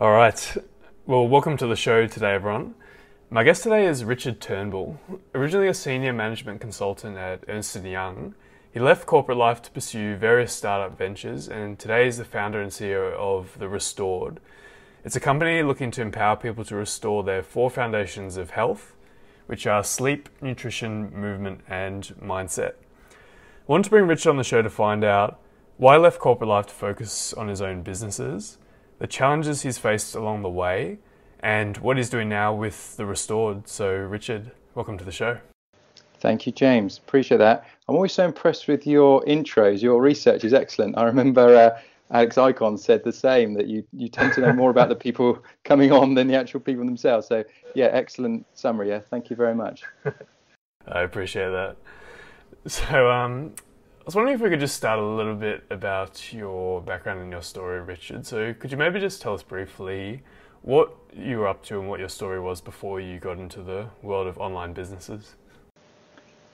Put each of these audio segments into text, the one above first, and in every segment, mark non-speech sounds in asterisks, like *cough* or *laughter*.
All right. Well, welcome to the show today, everyone. My guest today is Richard Turnbull. Originally a senior management consultant at Ernst & Young, he left corporate life to pursue various startup ventures and today is the founder and CEO of The Restored. It's a company looking to empower people to restore their four foundations of health, which are sleep, nutrition, movement, and mindset. I wanted to bring Richard on the show to find out why he left corporate life to focus on his own businesses, the challenges he's faced along the way, and what he's doing now with the Restored. So, Richard, welcome to the show. Thank you, James. Appreciate that. I'm always so impressed with your intros. Your research is excellent. I remember uh, Alex Icon said the same that you you tend to know more about the people *laughs* coming on than the actual people themselves. So, yeah, excellent summary. Yeah, thank you very much. *laughs* I appreciate that. So, um, I was wondering if we could just start a little bit about your background and your story, Richard. So, could you maybe just tell us briefly what you were up to and what your story was before you got into the world of online businesses.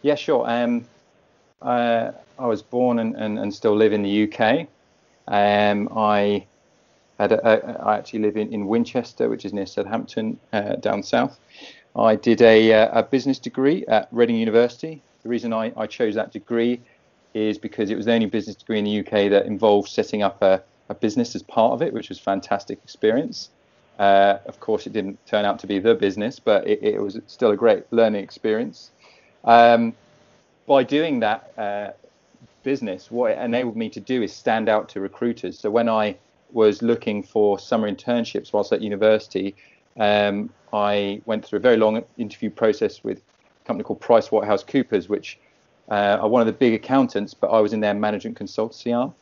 Yeah, sure. Um, uh, I was born and, and, and, still live in the UK. Um, I had a, a, I actually live in, in Winchester, which is near Southampton, uh, down south. I did a, uh, a business degree at Reading University. The reason I, I chose that degree is because it was the only business degree in the UK that involved setting up a, a business as part of it, which was a fantastic experience. Uh, of course, it didn't turn out to be the business, but it, it was still a great learning experience. Um, by doing that uh, business, what it enabled me to do is stand out to recruiters. So when I was looking for summer internships whilst at university, um, I went through a very long interview process with a company called PricewaterhouseCoopers, which uh, one of the big accountants, but I was in their management consultancy arm.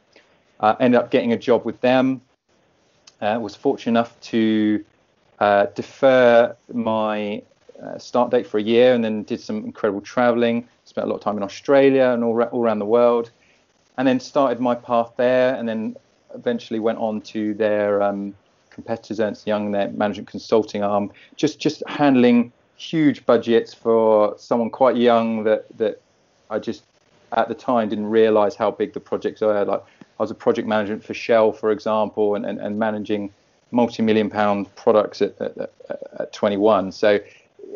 Uh, ended up getting a job with them uh, was fortunate enough to uh, defer my uh, start date for a year and then did some incredible traveling, spent a lot of time in Australia and all, all around the world, and then started my path there and then eventually went on to their um, competitors, Ernst Young, their management consulting arm, just just handling huge budgets for someone quite young that that I just at the time didn't realize how big the projects are. Like I was a project manager for Shell, for example, and, and, and managing multi-million pound products at, at, at 21. So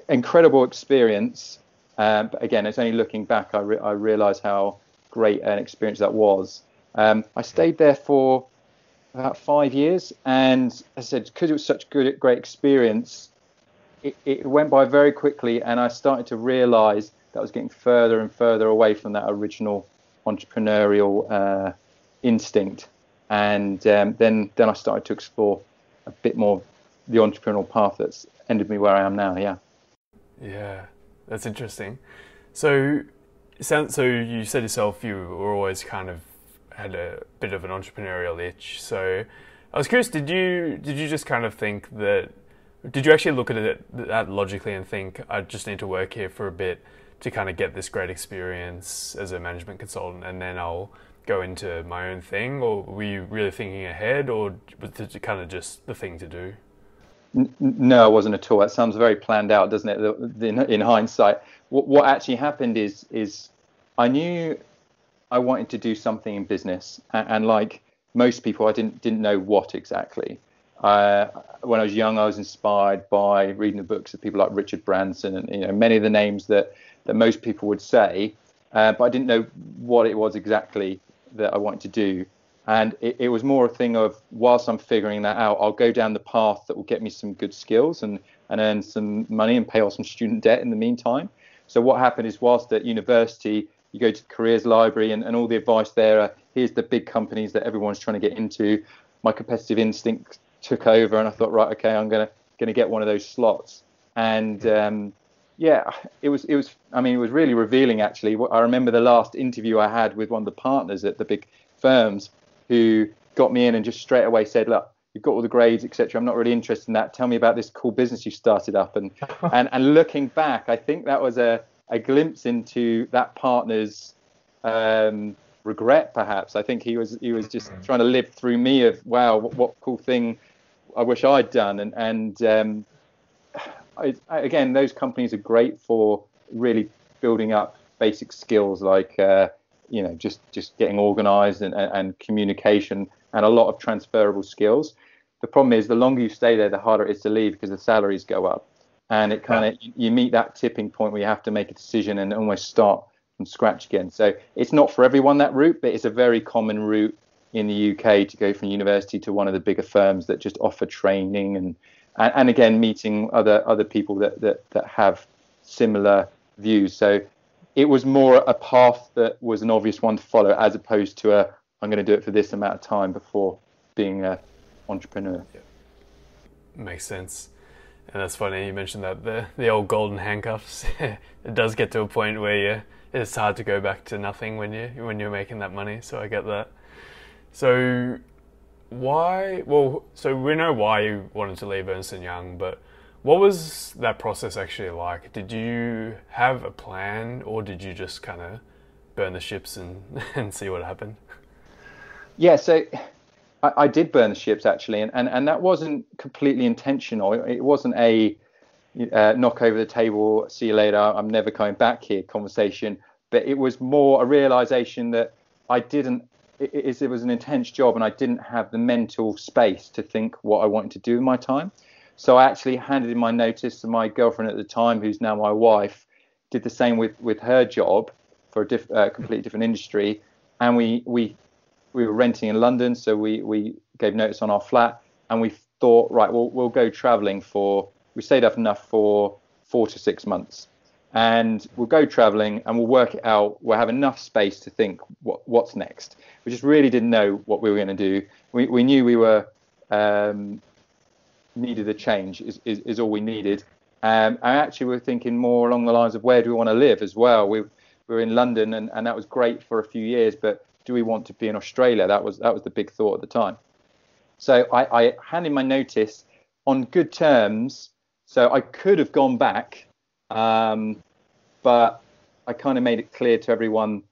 incredible experience. Um, but again, it's only looking back I, re- I realize how great an experience that was. Um, I stayed there for about five years, and as I said, because it was such good, great experience, it, it went by very quickly, and I started to realize that was getting further and further away from that original entrepreneurial uh, instinct, and um, then then I started to explore a bit more the entrepreneurial path that's ended me where I am now. Yeah. Yeah, that's interesting. So, so you said yourself you were always kind of had a bit of an entrepreneurial itch. So, I was curious. Did you did you just kind of think that? Did you actually look at it that logically and think I just need to work here for a bit to kind of get this great experience as a management consultant, and then I'll go into my own thing, or were you really thinking ahead, or was it kind of just the thing to do? No, I wasn't at all. That sounds very planned out, doesn't it? In, in hindsight, what, actually happened is is I knew I wanted to do something in business, and, and like most people, I didn't didn't know what exactly. Uh, when I was young, I was inspired by reading the books of people like Richard Branson and you know many of the names that that most people would say, uh, but I didn't know what it was exactly that I wanted to do. And it, it, was more a thing of whilst I'm figuring that out, I'll go down the path that will get me some good skills and, and earn some money and pay off some student debt in the meantime. So what happened is whilst at university, you go to the careers library and, and all the advice there are here's the big companies that everyone's trying to get into. My competitive instinct took over and I thought, right, okay, I'm gonna gonna get one of those slots. And um, yeah, it was it was. I mean, it was really revealing. Actually, I remember the last interview I had with one of the partners at the big firms, who got me in and just straight away said, "Look, you've got all the grades, etc. I'm not really interested in that. Tell me about this cool business you started up." And *laughs* and and looking back, I think that was a a glimpse into that partner's um, regret. Perhaps I think he was he was just mm-hmm. trying to live through me of wow, what, what cool thing I wish I'd done, and and um, I, again, those companies are great for really building up basic skills like uh, you know just just getting organized and, and, and, communication and a lot of transferable skills the problem is the longer you stay there, the harder it is to leave because the salaries go up, and it kind of yeah. you meet that tipping point where you have to make a decision and almost start from scratch again. So it's not for everyone that route, but it's a very common route in the UK to go from university to one of the bigger firms that just offer training and and, and again meeting other other people that, that that have similar views. So it was more a path that was an obvious one to follow as opposed to a I'm going to do it for this amount of time before being an entrepreneur. Yeah. Makes sense. And that's funny you mentioned that the the old golden handcuffs. *laughs* it does get to a point where you it's hard to go back to nothing when you when you're making that money. So I get that. So why? Well, so we know why you wanted to leave Ernst and Young, but what was that process actually like? Did you have a plan, or did you just kind of burn the ships and *laughs* and see what happened? Yeah, so I, I did burn the ships actually, and, and and that wasn't completely intentional. It wasn't a uh, knock over the table, see you later, I'm never coming back here conversation. But it was more a realization that I didn't, it, it, was an intense job and I didn't have the mental space to think what I wanted to do with my time. So I actually handed in my notice to my girlfriend at the time, who's now my wife, did the same with, with her job for a diff, uh, completely different industry. And we, we, we were renting in London, so we, we gave notice on our flat and we thought, right, we'll, we'll go traveling for we stayed up enough for four to six months. And we'll go traveling and we'll work it out. We'll have enough space to think what, what's next. We just really didn't know what we were going to do. We, we knew we were um, needed a change, is, is, is all we needed. Um, and actually, we were thinking more along the lines of where do we want to live as well. We, we were in London and, and that was great for a few years, but do we want to be in Australia? That was that was the big thought at the time. So I, I handed my notice on good terms so I could have gone back, um, but I kind of made it clear to everyone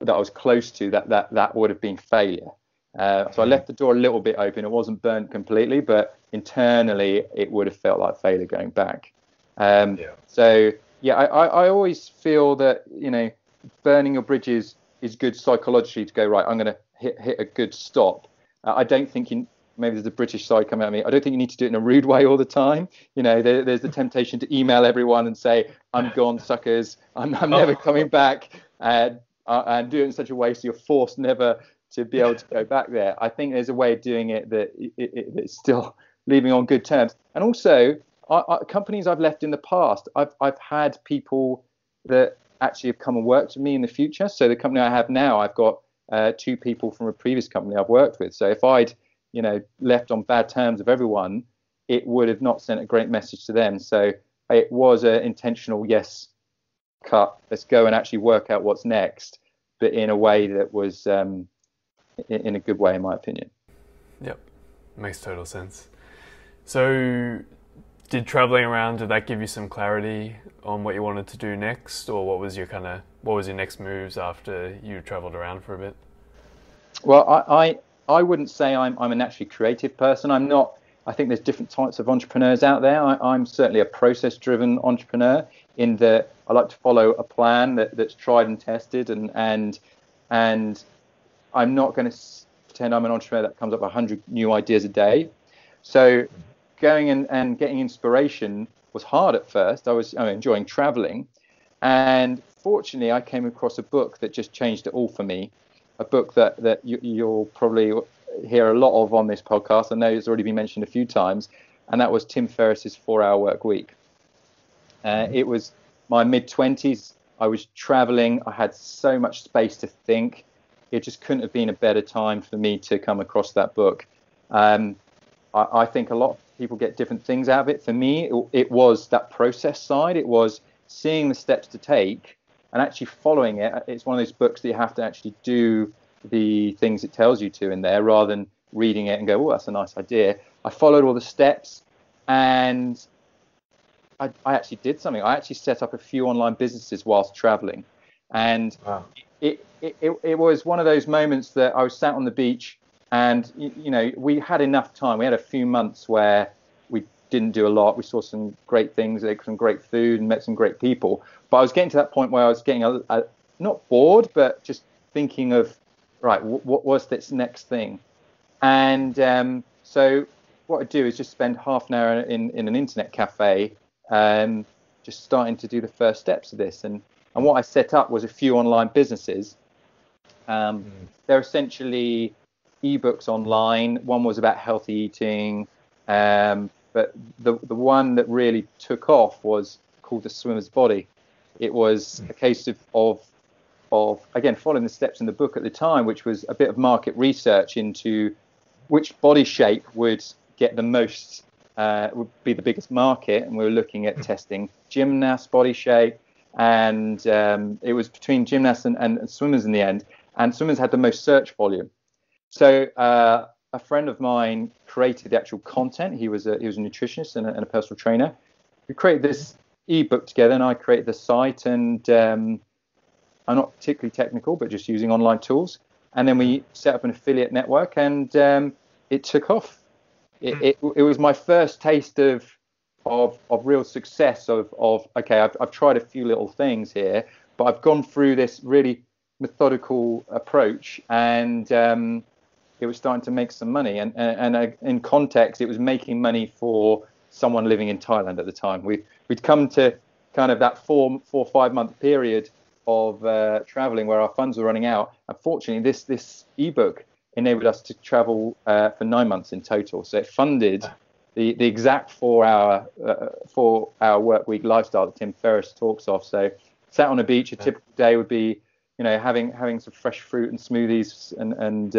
that I was close to that that that would have been failure. Uh, so I left the door a little bit open. It wasn't burnt completely, but internally it would have felt like failure going back. Um, yeah. So yeah, I, I, I always feel that you know burning your bridges is good psychologically to go right. I'm going to hit hit a good stop. Uh, I don't think you maybe there's a British side coming at me. I don't think you need to do it in a rude way all the time. You know, there, there's the temptation to email everyone and say, "I'm gone, suckers. I'm, I'm never coming back," and uh, and do it in such a way so you're forced never to be able to go back there. I think there's a way of doing it that it, it, it's still leaving on good terms. And also, I, I, companies I've left in the past, I've I've had people that actually have come and worked with me in the future. So the company I have now, I've got uh, two people from a previous company I've worked with. So if I'd you know, left on bad terms of everyone, it would have not sent a great message to them. So it was an intentional yes cut. Let's go and actually work out what's next, but in a way that was um, in, a good way, in my opinion. Yep, makes total sense. So, did traveling around did that give you some clarity on what you wanted to do next, or what was your kind of what was your next moves after you traveled around for a bit? Well, I, I I wouldn't say I'm, I'm a naturally creative person. I'm not. I think there's different types of entrepreneurs out there. I, am certainly a process-driven entrepreneur in that I like to follow a plan that, that's tried and tested, and and and I'm not going to pretend I'm an entrepreneur that comes up with 100 new ideas a day. So going and, and getting inspiration was hard at first. I was I enjoying traveling, and fortunately, I came across a book that just changed it all for me a book that that you, will probably hear a lot of on this podcast. I know it's already been mentioned a few times, and that was Tim Ferriss's Four Hour Work Week. Uh, it was my mid twenties. I was traveling. I had so much space to think. It just couldn't have been a better time for me to come across that book. Um, I, I, think a lot of people get different things out of it. For me, it, it was that process side. It was seeing the steps to take and actually following it. Uh, it's one of those books that you have to actually do the things it tells you to in there rather than reading it and go, oh, that's a nice idea. I followed all the steps and I, I actually did something. I actually set up a few online businesses whilst traveling. And wow. it, it, it, it was one of those moments that I was sat on the beach and, you, you know, we had enough time. We had a few months where didn't do a lot. We saw some great things, ate some great food, and met some great people. But I was getting to that point where I was getting a, a not bored, but just thinking of right, w- what was this next thing? And um, so what I do is just spend half an hour in, in an internet cafe, um, just starting to do the first steps of this. And and what I set up was a few online businesses. Um, mm. They're essentially ebooks online. One was about healthy eating, um, but the the one that really took off was called the Swimmer's Body. It was mm. a case of, of of again following the steps in the book at the time, which was a bit of market research into which body shape would get the most uh, would be the biggest market, and we were looking at mm. testing gymnast body shape, and um, it was between gymnasts and, and, swimmers in the end, and swimmers had the most search volume. So uh, a friend of mine created the actual content. He was a he was a nutritionist and a, and a personal trainer. We created this ebook together, and I created the site. And um, I'm not particularly technical, but just using online tools. And then we set up an affiliate network, and um, it took off. It, hmm. it, it was my first taste of of of real success. Of of okay, I've I've tried a few little things here, but I've gone through this really methodical approach, and um, it was starting to make some money. And and, and uh, in context, it was making money for someone living in Thailand at the time. We we'd come to kind of that four four five month period of uh, traveling where our funds were running out. Unfortunately, this this ebook enabled us to travel uh, for nine months in total. So it funded the, the exact four hour uh, four hour work week lifestyle that Tim Ferriss talks of. So sat on a beach, a typical day would be you know having having some fresh fruit and smoothies and and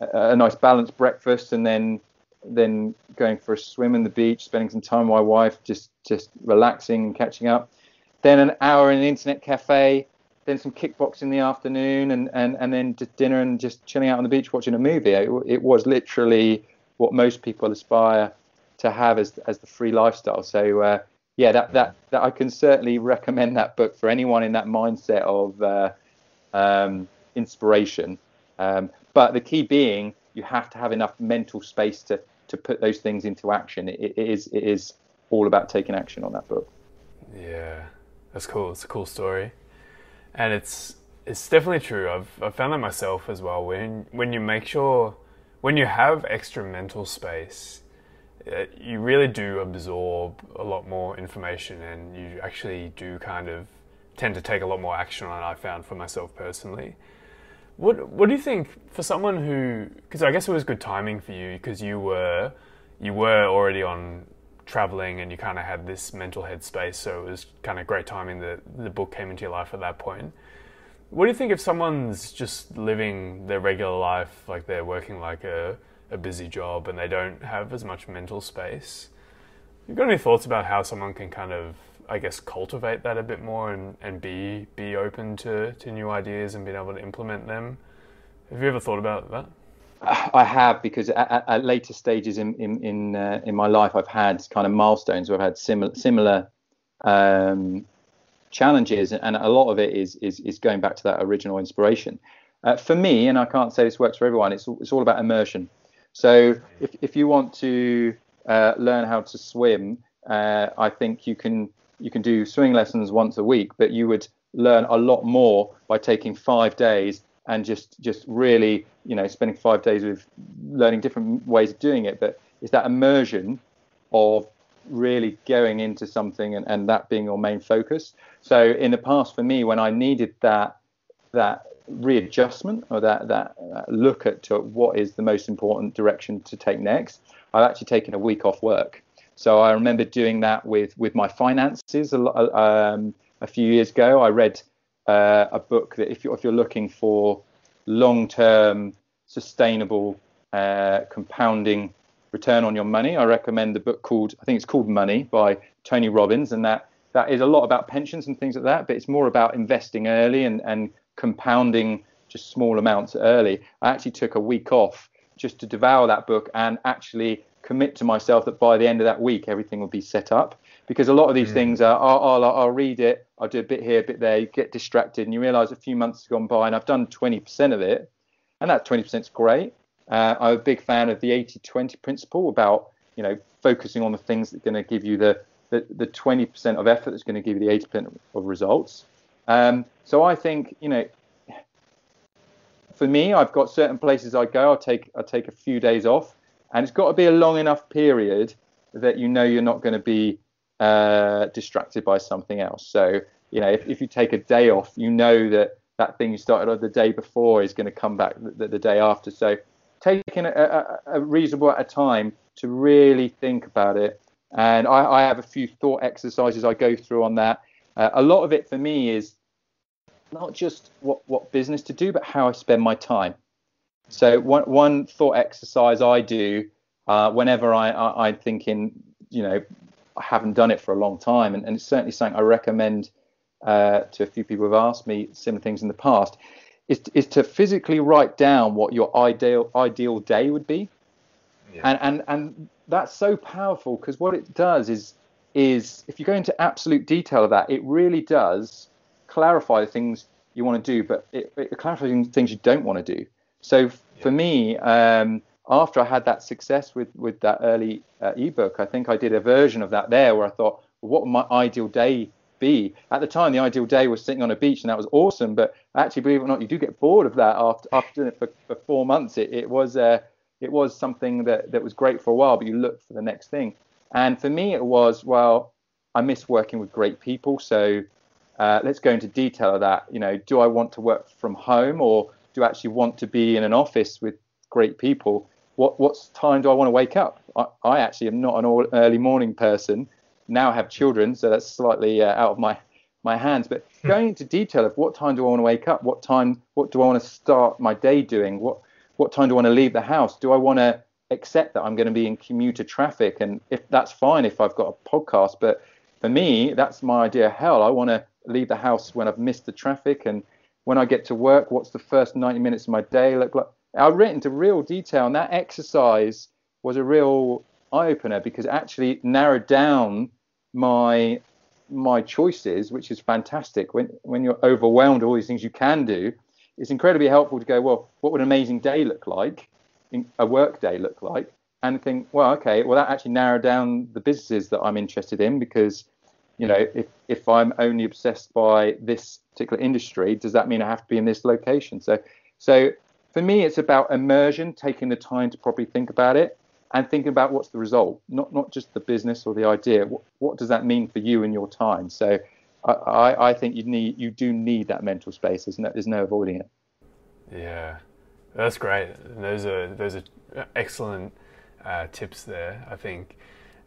a nice balanced breakfast, and then then going for a swim in the beach, spending some time with my wife, just just relaxing and catching up. Then an hour in an internet cafe, then some kickboxing in the afternoon, and and and then just dinner and just chilling out on the beach watching a movie. It, it was literally what most people aspire to have as as the free lifestyle. So uh, yeah, that, that that I can certainly recommend that book for anyone in that mindset of uh, um, inspiration. Um, but the key being you have to have enough mental space to to put those things into action. It, it is it is all about taking action on that book. Yeah, that's cool. It's a cool story, and it's it's definitely true. I've I've found that myself as well. When when you make sure when you have extra mental space, uh, you really do absorb a lot more information, and you actually do kind of tend to take a lot more action on it. I found for myself personally. What What do you think for someone who? Because I guess it was good timing for you because you were you were already on traveling and you kind of had this mental headspace, so it was kind of great timing that the book came into your life at that point. What do you think if someone's just living their regular life, like they're working like a, a busy job and they don't have as much mental space? You got any thoughts about how someone can kind of, I guess, cultivate that a bit more and, and be be open to, to new ideas and being able to implement them? Have you ever thought about that? I have because at, at later stages in in in, uh, in, my life, I've had kind of milestones where I've had similar similar um, challenges, and a lot of it is is, is going back to that original inspiration. Uh, for me, and I can't say this works for everyone, it's it's all about immersion. So if if you want to uh, learn how to swim, uh, I think you can you can do swimming lessons once a week, but you would learn a lot more by taking five days and just just really you know spending five days with learning different ways of doing it. But it's that immersion of really going into something and, and that being your main focus. So in the past, for me, when I needed that that readjustment or that that look at what is the most important direction to take next, I've actually taken a week off work. So I remember doing that with with my finances a, um, a few years ago. I read uh, a book that if you're if you're looking for long-term sustainable uh, compounding return on your money. I recommend the book called I think it's called Money by Tony Robbins, and that that is a lot about pensions and things like that, but it's more about investing early and and compounding just small amounts early. I actually took a week off just to devour that book and actually commit to myself that by the end of that week everything will be set up because a lot of these mm. things are I'll, I'll, I'll, read it i'll do a bit here a bit there you get distracted and you realize a few months have gone by and i've done 20% of it and that 20% is great uh, I'm a big fan of the 80-20 principle about you know focusing on the things that are going to give you the, the, the 20% of effort that's going to give you the 80% of results. Um, so I think you know, for me, I've got certain places I go. I'll take I'll take a few days off. And it's got to be a long enough period that you know you're not going to be uh, distracted by something else. So you know, if, if you take a day off, you know that that thing you started on the day before is going to come back the, the day after. So taking a, a, a, reasonable at a time to really think about it. And I, I, have a few thought exercises I go through on that. Uh, a lot of it for me is not just what, what business to do, but how I spend my time. So one, one thought exercise I do uh, whenever I, I, I'm thinking, you know, I haven't done it for a long time, and, and it's certainly something I recommend uh, to a few people who've asked me similar things in the past, is, is to physically write down what your ideal ideal day would be, yeah. and and and that's so powerful because what it does is is if you go into absolute detail of that, it really does clarify the things you want to do, but it, it clarifies things you don't want to do. So yeah. for me, um, after I had that success with with that early uh, ebook, I think I did a version of that there where I thought, well, what would my ideal day be? At the time, the ideal day was sitting on a beach, and that was awesome. But actually, believe it or not, you do get bored of that after after doing it for, for four months. It, it was uh, it was something that that was great for a while, but you look for the next thing. And for me, it was well, I miss working with great people, so. Uh, let's go into detail of that. You know, do I want to work from home or do actually want to be in an office with great people? what what time do I want to wake up? I, I actually am not an early morning person. Now I have children, so that's slightly uh, out of my my hands. But hmm. going into detail of what time do I want to wake up? What time? What do I want to start my day doing? What what time do I want to leave the house? Do I want to accept that I'm going to be in commuter traffic? And if that's fine, if I've got a podcast, but for me, that's my idea of hell. I want to leave the house when I've missed the traffic, and when I get to work, what's the first 90 minutes of my day look like? I went into real detail, and that exercise was a real eye opener because it actually narrowed down my my choices, which is fantastic. When when you're overwhelmed, all these things you can do, it's incredibly helpful to go, well, what would an amazing day look like, a work day look like, and think, well, okay, well that actually narrowed down the businesses that I'm interested in because, you know, if if I'm only obsessed by this particular industry, does that mean I have to be in this location? So so for me, it's about immersion, taking the time to properly think about it and thinking about what's the result, not not just the business or the idea. What, what does that mean for you and your time? So, I, I think you need you do need that mental space. There's no, there's no avoiding it. Yeah, that's great. Those are those are excellent uh, tips there. I think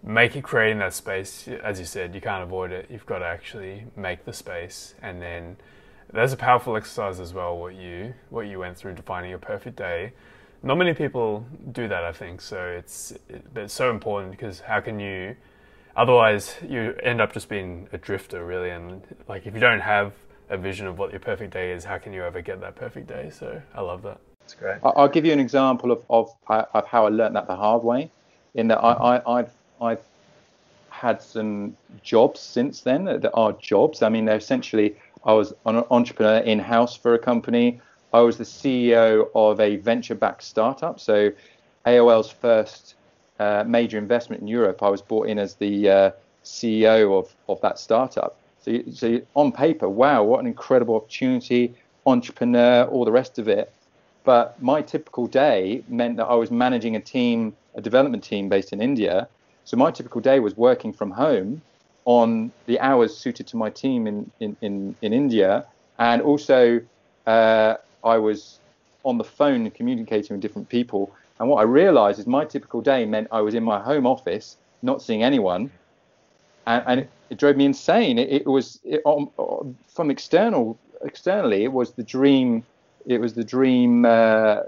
making creating that space, as you said, you can't avoid it. You've got to actually make the space, and then that's a powerful exercise as well. What you what you went through defining your perfect day. Not many people do that, I think. So it's it's so important because how can you? Otherwise, you end up just being a drifter, really. And like if you don't have a vision of what your perfect day is, how can you ever get that perfect day? So I love that. It's great. I'll give you an example of of, of how I learned that the hard way. In that I, I I've I've had some jobs since then that are jobs. I mean, they're essentially I was an entrepreneur in house for a company. I was the CEO of a venture backed startup. So, AOL's first uh, major investment in Europe, I was brought in as the uh, CEO of, of that startup. So, so, on paper, wow, what an incredible opportunity, entrepreneur, all the rest of it. But my typical day meant that I was managing a team, a development team based in India. So, my typical day was working from home on the hours suited to my team in, in, in, in India. And also, uh, I was on the phone communicating with different people. And what I realized is my typical day meant I was in my home office, not seeing anyone. And, and it, it, drove me insane. It, it was it, um, from external, externally, it was the dream. It was the dream uh,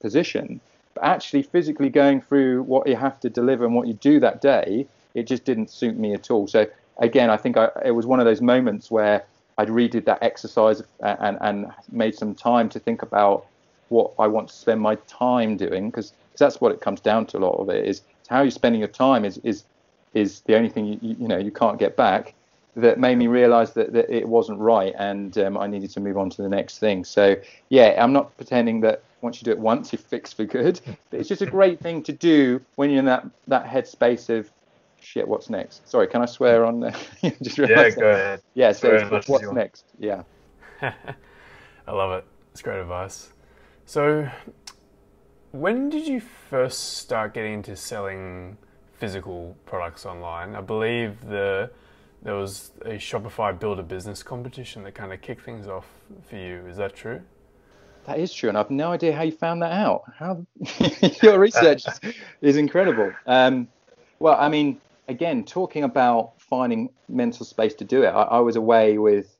position. But actually, physically going through what you have to deliver and what you do that day, it just didn't suit me at all. So again, I think I, it was one of those moments where I'd redid that exercise and, and made some time to think about what I want to spend my time doing because that's what it comes down to. A lot of it is how you're spending your time is is is the only thing you, you know you can't get back. That made me realise that, that it wasn't right and um, I needed to move on to the next thing. So yeah, I'm not pretending that once you do it once you're fixed for good. *laughs* But it's just a great thing to do when you're in that that headspace of shit, what's next? Sorry, can I swear on there? *laughs* Just yeah, go ahead. Yeah, so what's next? Yeah. *laughs* I love it. It's great advice. So, When did you first start getting into selling physical products online? I believe the there was a Shopify Build a Business competition that kind of kicked things off for you. Is that true? That is true, and I've no idea how you found that out. How *laughs* your research *laughs* is incredible. Um, well, I mean, again, talking about finding mental space to do it, I, I was away with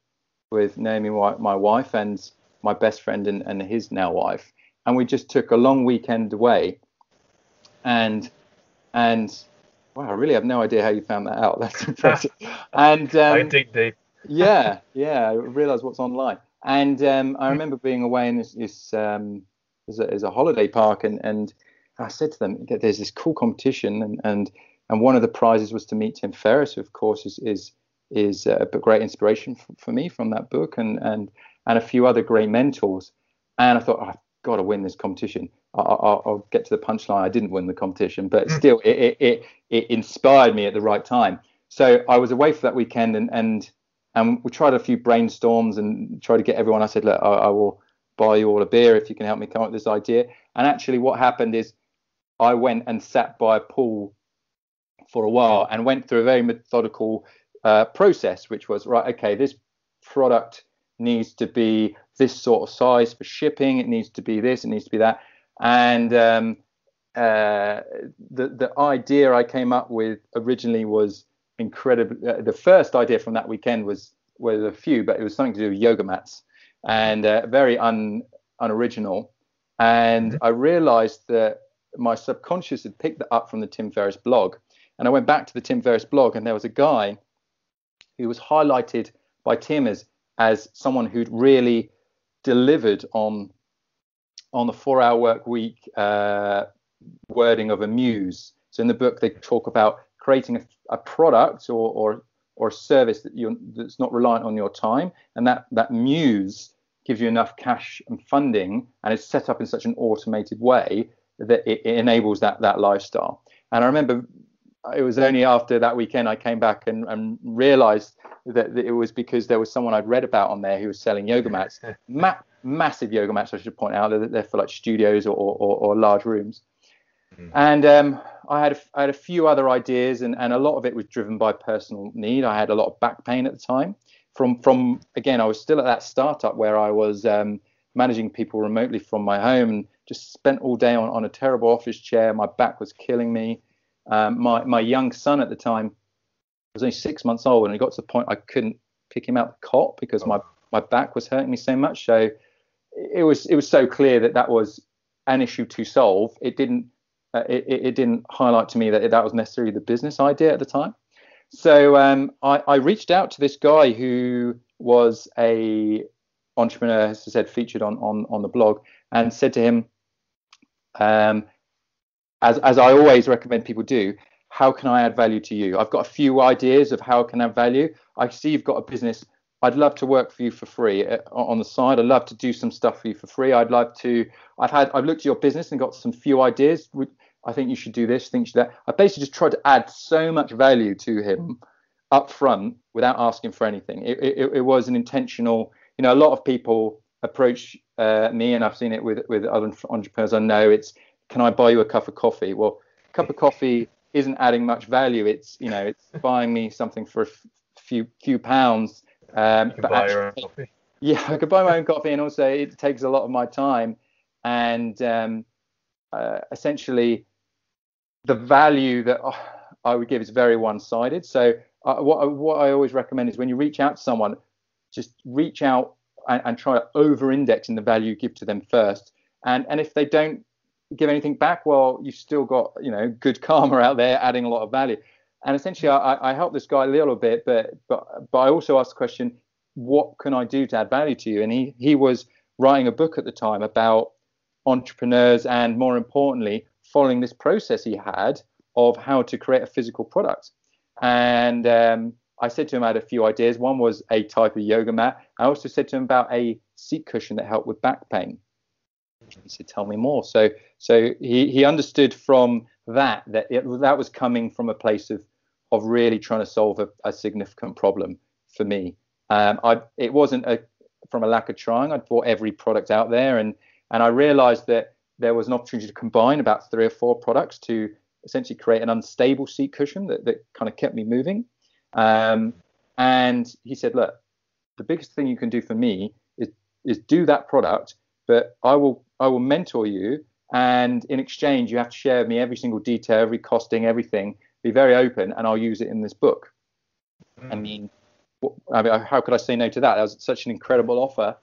with Naomi, my wife, and my best friend and, and his now wife, and we just took a long weekend away. And and wow, I really have no idea how you found that out. *laughs* That's impressive. and um, I dig deep. yeah, yeah, I realised what's online. And um, I remember being away in this, this um, as, a, as a holiday park, and, and I said to them that there's this cool competition, and, and and one of the prizes was to meet Tim Ferriss, who of course is is is a great inspiration for, for me from that book, and and and a few other great mentors. And I thought, oh, I've got to win this competition. I'll, I'll, get to the punchline. I didn't win the competition, but hmm. still, it, it, it inspired me at the right time. So I was away for that weekend, and and and we tried a few brainstorms and tried to get everyone. I said, look, I, I will buy you all a beer if you can help me come up with this idea. And actually, what happened is I went and sat by a pool for a while and went through a very methodical uh, process, which was right. Okay, this product needs to be this sort of size for shipping. It needs to be this. It needs to be that. And um, uh, the the idea I came up with originally was incredible. Uh, the first idea from that weekend was was a few, but it was something to do with yoga mats and uh, very un unoriginal. And mm-hmm. I realized that my subconscious had picked that up from the Tim Ferriss blog. And I went back to the Tim Ferriss blog, and there was a guy who was highlighted by Tim as as someone who'd really delivered on on the four hour work week uh, wording of a muse. So in the book, they talk about creating a, a product or, or, or a service that you that's not reliant on your time, and that that muse gives you enough cash and funding, and it's set up in such an automated way that it, it enables that that lifestyle. And I remember it was only after that weekend I came back and, and realized that, that, it was because there was someone I'd read about on there who was selling yoga mats, *laughs* Ma- massive yoga mats, I should point out. They're, they're for like studios or, or, or large rooms. Mm. And um, I had a, I had a few other ideas, and, and a lot of it was driven by personal need. I had a lot of back pain at the time. From from again, I was still at that startup where I was um, managing people remotely from my home, and just spent all day on, on a terrible office chair. My back was killing me. Um, my my young son at the time was only six months old, and it got to the point I couldn't pick him out the cot because oh. my my back was hurting me so much. So it was it was so clear that that was an issue to solve. It didn't uh, it, it didn't highlight to me that that was necessarily the business idea at the time. So um, I, I reached out to this guy who was a entrepreneur, as I said, featured on on on the blog, and said to him, um, as as I always recommend people do, how can I add value to you? I've got a few ideas of how I can add value. I see you've got a business. I'd love to work for you for free uh, on the side. I'd love to do some stuff for you for free. I'd love to. I've had. I've looked at your business and got some few ideas. I think you should do this. Think that. I basically just tried to add so much value to him up front without asking for anything. It, it, it was an intentional. You know, a lot of people approach uh, me, and I've seen it with with other entrepreneurs I know. It's can I buy you a cup of coffee? Well, a cup of coffee isn't adding much value. It's you know it's *laughs* buying me something for a f- few few pounds. Um, but actually, *laughs* Yeah, I could buy my own coffee, and also it takes a lot of my time. And um, uh, essentially, the value that oh, I would give is very one-sided. So uh, what what I always recommend is when you reach out to someone, just reach out and, and try to over-index in the value you give to them first. And and if they don't give anything back, well, you've still got you know good karma out there, adding a lot of value. And essentially, I, I helped this guy a little bit, but but but I also asked the question, what can I do to add value to you? And he he was writing a book at the time about entrepreneurs and more importantly, following this process he had of how to create a physical product. And um, I said to him I had a few ideas. One was a type of yoga mat. I also said to him about a seat cushion that helped with back pain. He said, "Tell me more." So, so he he understood from that that it, that was coming from a place of of really trying to solve a, a significant problem for me. Um, I it wasn't a from a lack of trying. I'd bought every product out there, and and I realised that there was an opportunity to combine about three or four products to essentially create an unstable seat cushion that, that kind of kept me moving. Um, and he said, look, the biggest thing you can do for me is is do that product, but I will I will mentor you, and in exchange you have to share with me every single detail, every costing, everything. Be very open, and I'll use it in this book. Mm. I mean, I mean, how could I say no to that? That was such an incredible offer,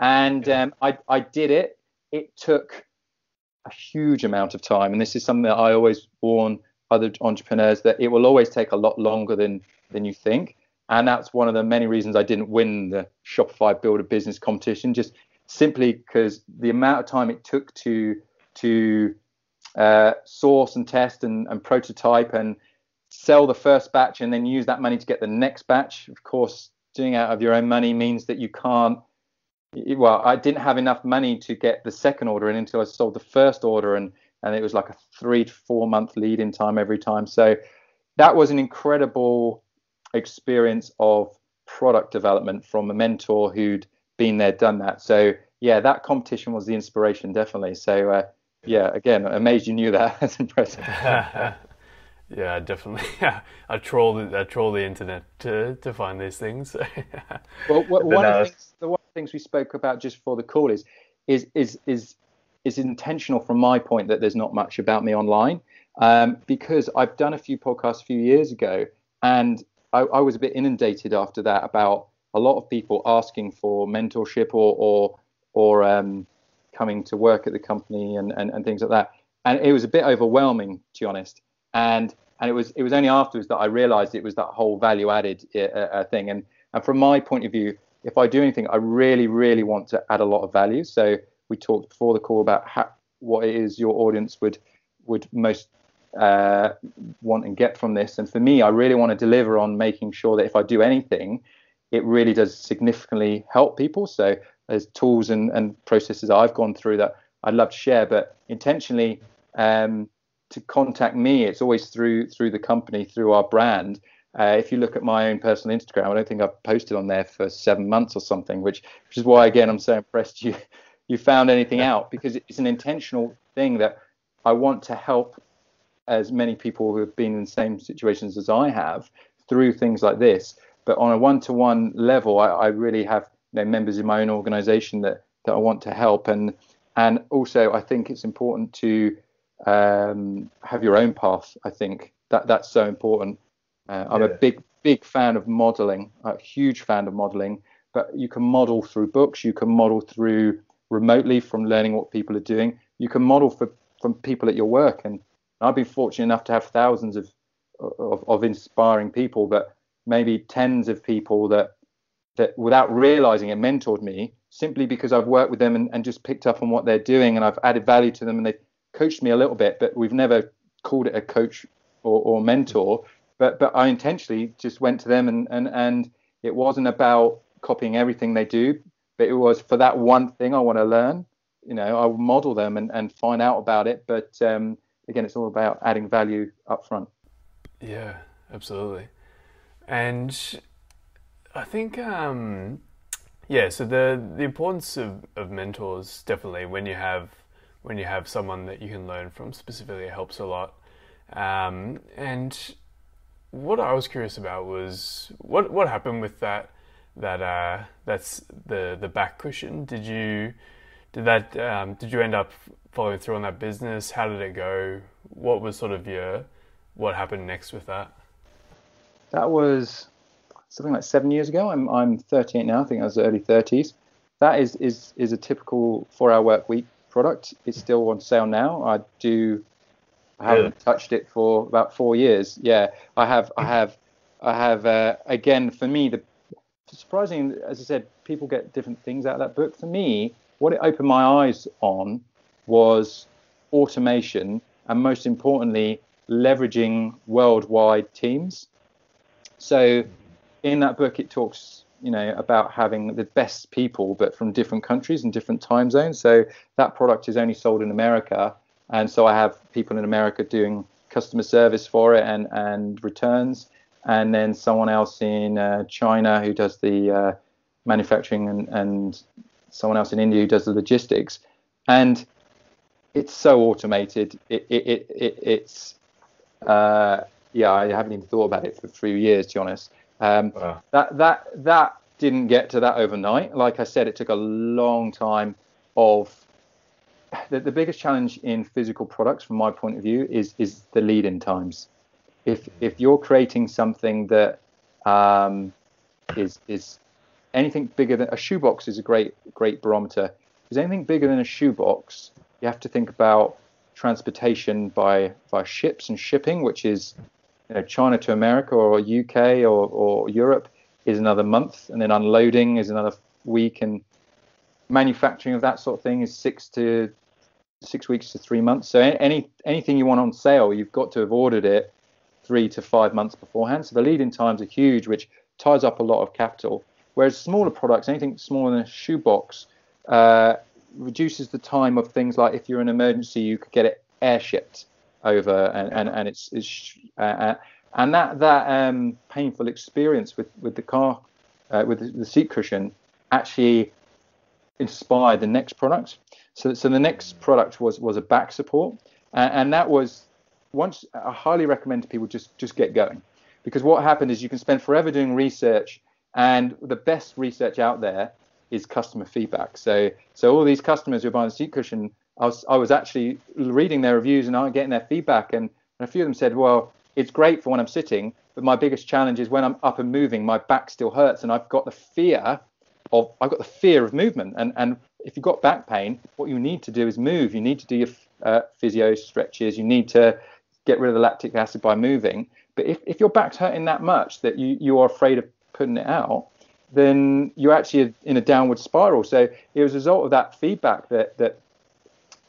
and um, I I did it. It took a huge amount of time, and this is something that I always warn other entrepreneurs that it will always take a lot longer than than you think. And that's one of the many reasons I didn't win the Shopify Build a Business competition, just simply because the amount of time it took to to uh, source and test and, and prototype and sell the first batch and then use that money to get the next batch. Of course, doing out of your own money means that you can't. Well, I didn't have enough money to get the second order in until I sold the first order, and and it was like a three to four month lead in time every time. So that was an incredible experience of product development from a mentor who'd been there, done that. So yeah, that competition was the inspiration, definitely. So uh, yeah, again, amazed you knew that. *laughs* That's impressive. *laughs* yeah, definitely. Yeah, *laughs* I troll the I troll the internet to to find these things. well, one of the things, one the things we spoke about just for the call is is is is is intentional from my point that there's not much about me online um, because I've done a few podcasts a few years ago and I, I, was a bit inundated after that about a lot of people asking for mentorship or or or um, coming to work at the company and, and, and things like that. And it was a bit overwhelming, to be honest. And and it was it was only afterwards that I realised it was that whole value added uh, uh, thing. And and from my point of view, if I do anything, I really really want to add a lot of value. So we talked before the call about how, what it is your audience would would most uh, want and get from this. And for me, I really want to deliver on making sure that if I do anything, it really does significantly help people. So there's tools and, and processes I've gone through that I'd love to share, but intentionally um, to contact me, it's always through through the company, through our brand. Uh, if you look at my own personal Instagram, I don't think I've posted on there for seven months or something, which which is why again I'm so impressed you *laughs* you found anything out because it's an intentional thing that I want to help as many people who have been in the same situations as I have through things like this. But on a one-to-one level, I, I really have you know, members in my own organisation that that I want to help, and and also I think it's important to um, have your own path. I think that that's so important. Uh, I'm yeah. a big big fan of modelling, a huge fan of modelling. But you can model through books, you can model through remotely from learning what people are doing. You can model for from people at your work, and I've been fortunate enough to have thousands of, of, of inspiring people, but maybe tens of people that that without realizing it mentored me simply because I've worked with them and, and just picked up on what they're doing and I've added value to them and they've coached me a little bit, but we've never called it a coach or, or mentor. But but I intentionally just went to them and, and, and it wasn't about copying everything they do, but it was for that one thing I want to learn. You know, I will model them and, and find out about it. But um, again, it's all about adding value up front. Yeah, absolutely. And I think, um, yeah, so the the importance of, of mentors definitely when you have when you have someone that you can learn from specifically helps a lot. Um, and what I was curious about was what what happened with that that uh, that's the the back cushion. Did you did that um, did you end up following through on that business? How did it go? What was sort of your what happened next with that? That was something like seven years ago. I'm I'm 38 now. I think I was early 30s. That is is is a typical four-hour work week product. It's still on sale now. I do. I haven't yeah. touched it for about four years. Yeah, I have. I have. I have. Uh, again, for me, the surprising, as I said, people get different things out of that book. For me, what it opened my eyes on was automation and most importantly, leveraging worldwide teams. So in that book, it talks, you know, about having the best people, but from different countries and different time zones. So that product is only sold in America, and so I have people in America doing customer service for it and and returns, and then someone else in uh, China who does the uh, manufacturing and and someone else in India who does the logistics, and it's so automated. It, it, it, it it's uh, yeah, I haven't even thought about it for three years, to be honest. Um, wow. That that that didn't get to that overnight. Like I said, it took a long time. Of *sighs* the, the biggest challenge in physical products, from my point of view, is is the lead-in times. If if you're creating something that um, is is anything bigger than a shoebox is a great great barometer. If anything bigger than a shoebox, you have to think about transportation by by ships and shipping, which is you know, China to America or UK or, or Europe is another month, and then unloading is another week, and manufacturing of that sort of thing is six to six weeks to three months. So any anything you want on sale, you've got to have ordered it three to five months beforehand. So the lead-in times are huge, which ties up a lot of capital. Whereas smaller products, anything smaller than a shoebox, uh, reduces the time of things like if you're in an emergency, you could get it airshipped over, and, and, and it's, it's uh, uh, and that that um, painful experience with, with the car, uh, with the, the, seat cushion, actually inspired the next product. So so the next product was was a back support, and, and that was once I highly recommend to people just just get going, because what happened is you can spend forever doing research, and the best research out there is customer feedback. So so all these customers who are buying a seat cushion, I was I was actually reading their reviews and I'm getting their feedback, and, and a few of them said, well, it's great for when I'm sitting, but my biggest challenge is when I'm up and moving, my back still hurts, and I've got the fear of I've got the fear of movement, and and if you've got back pain, what you need to do is move. You need to do your uh, physio stretches. You need to get rid of the lactic acid by moving. But if, if your back's hurting that much that you, you are afraid of putting it out, then you're actually in a downward spiral. So it was a result of that feedback that that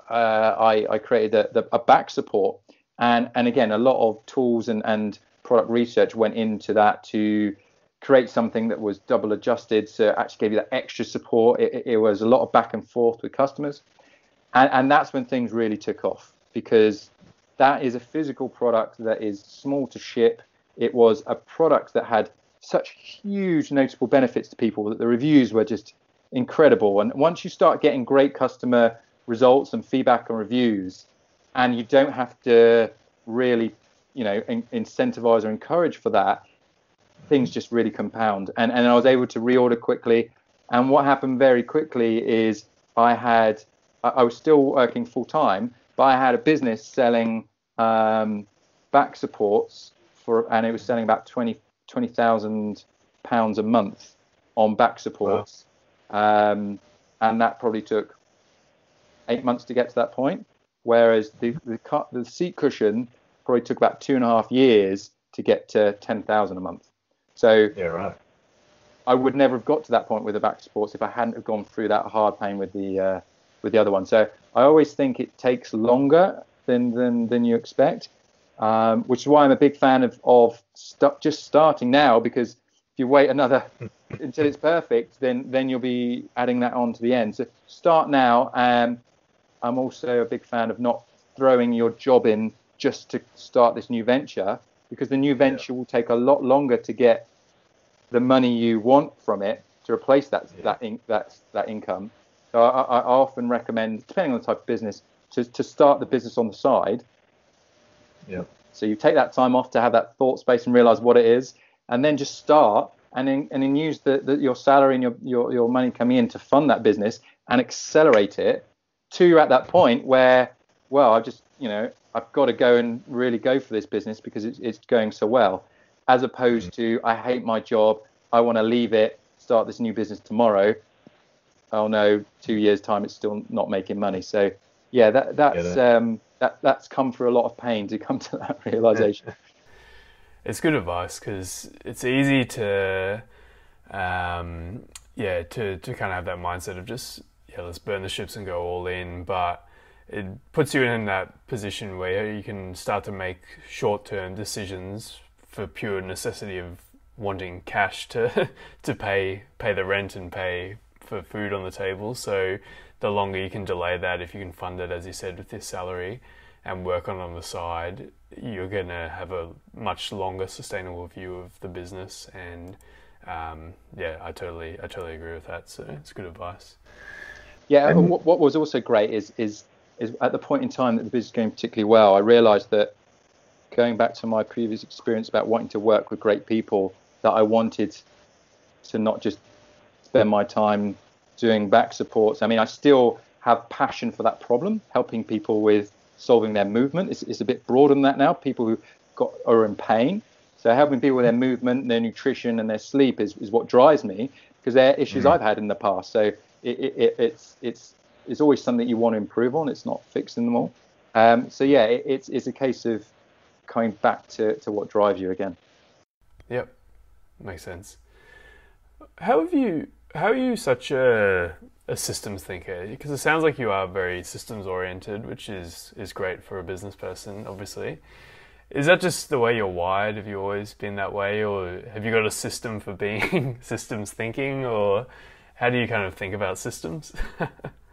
uh, I, I, created a, the, a, back support, and and again a lot of tools and, and product research went into that to create something that was double adjusted, so actually gave you that extra support. It, it was a lot of back and forth with customers, and, and that's when things really took off because that is a physical product that is small to ship. It was a product that had such huge notable benefits to people that the reviews were just incredible. And once you start getting great customer results and feedback and reviews, and you don't have to really, you know, in, incentivize or encourage for that, things just really compound. And and I was able to reorder quickly. And what happened very quickly is I had I was still working full time, but I had a business selling um, back supports for, and it was selling about 20 twenty thousand pounds a month on back supports, wow. um, and that probably took eight months to get to that point. Whereas the the, the seat cushion probably took about two and a half years to get to ten thousand a month. So yeah, right. I would never have got to that point with the back sports if I hadn't have gone through that hard pain with the uh, with the other one. So I always think it takes longer than than, than you expect um, which is why I'm a big fan of of st- just starting now because if you wait another *laughs* until it's perfect, then then you'll be adding that on to the end. So start now. Um, I'm also a big fan of not throwing your job in just to start this new venture because the new venture yeah. will take a lot longer to get the money you want from it to replace that yeah. that in, that that income. So I, I, often recommend, depending on the type of business, to, to start the business on the side yeah. So you take that time off to have that thought space and realize what it is, and then just start and then and then use the, the, your salary and your, your your money coming in to fund that business and accelerate it to you're at that point where well I've just you know I've got to go and really go for this business because it's it's going so well, as opposed to I hate my job, I want to leave it, start this new business tomorrow. Oh no, two years time it's still not making money. So yeah, that that's um, that that's come through a lot of pain to come *laughs* to that realization. *laughs* it's good advice because it's easy to, um, yeah, to to kind of have that mindset of just yeah, let's burn the ships and go all in, but it puts you in that position where you can start to make short-term decisions for pure necessity of wanting cash to *laughs* to pay pay the rent and pay for food on the table. So the longer you can delay that, if you can fund it, as you said, with your salary and work on it on the side, you're going to have a much longer sustainable view of the business. And um, yeah, I totally, I totally agree with that. So it's good advice. Yeah, and what, what was also great is is is at the point in time that the business is going particularly well, I realised that going back to my previous experience about wanting to work with great people, that I wanted to not just spend my time doing back supports. I mean, I still have passion for that problem, helping people with solving their movement. It's, it's a bit broader than that now. People who got are in pain. So helping people with their movement, their nutrition, and their sleep is, is what drives me because they're issues mm. I've had in the past. So it, it, it's it's it's always something you want to improve on. It's not fixing them all. Um, so yeah, it, it's it's a case of coming back to, to what drives you again. Yep, makes sense. How have you? How are you such a a systems thinker? Because it sounds like you are very systems oriented, which is is great for a business person, obviously. Is that just the way you're wired? Have you always been that way, or have you got a system for being *laughs* systems thinking, or how do you kind of think about systems? *laughs*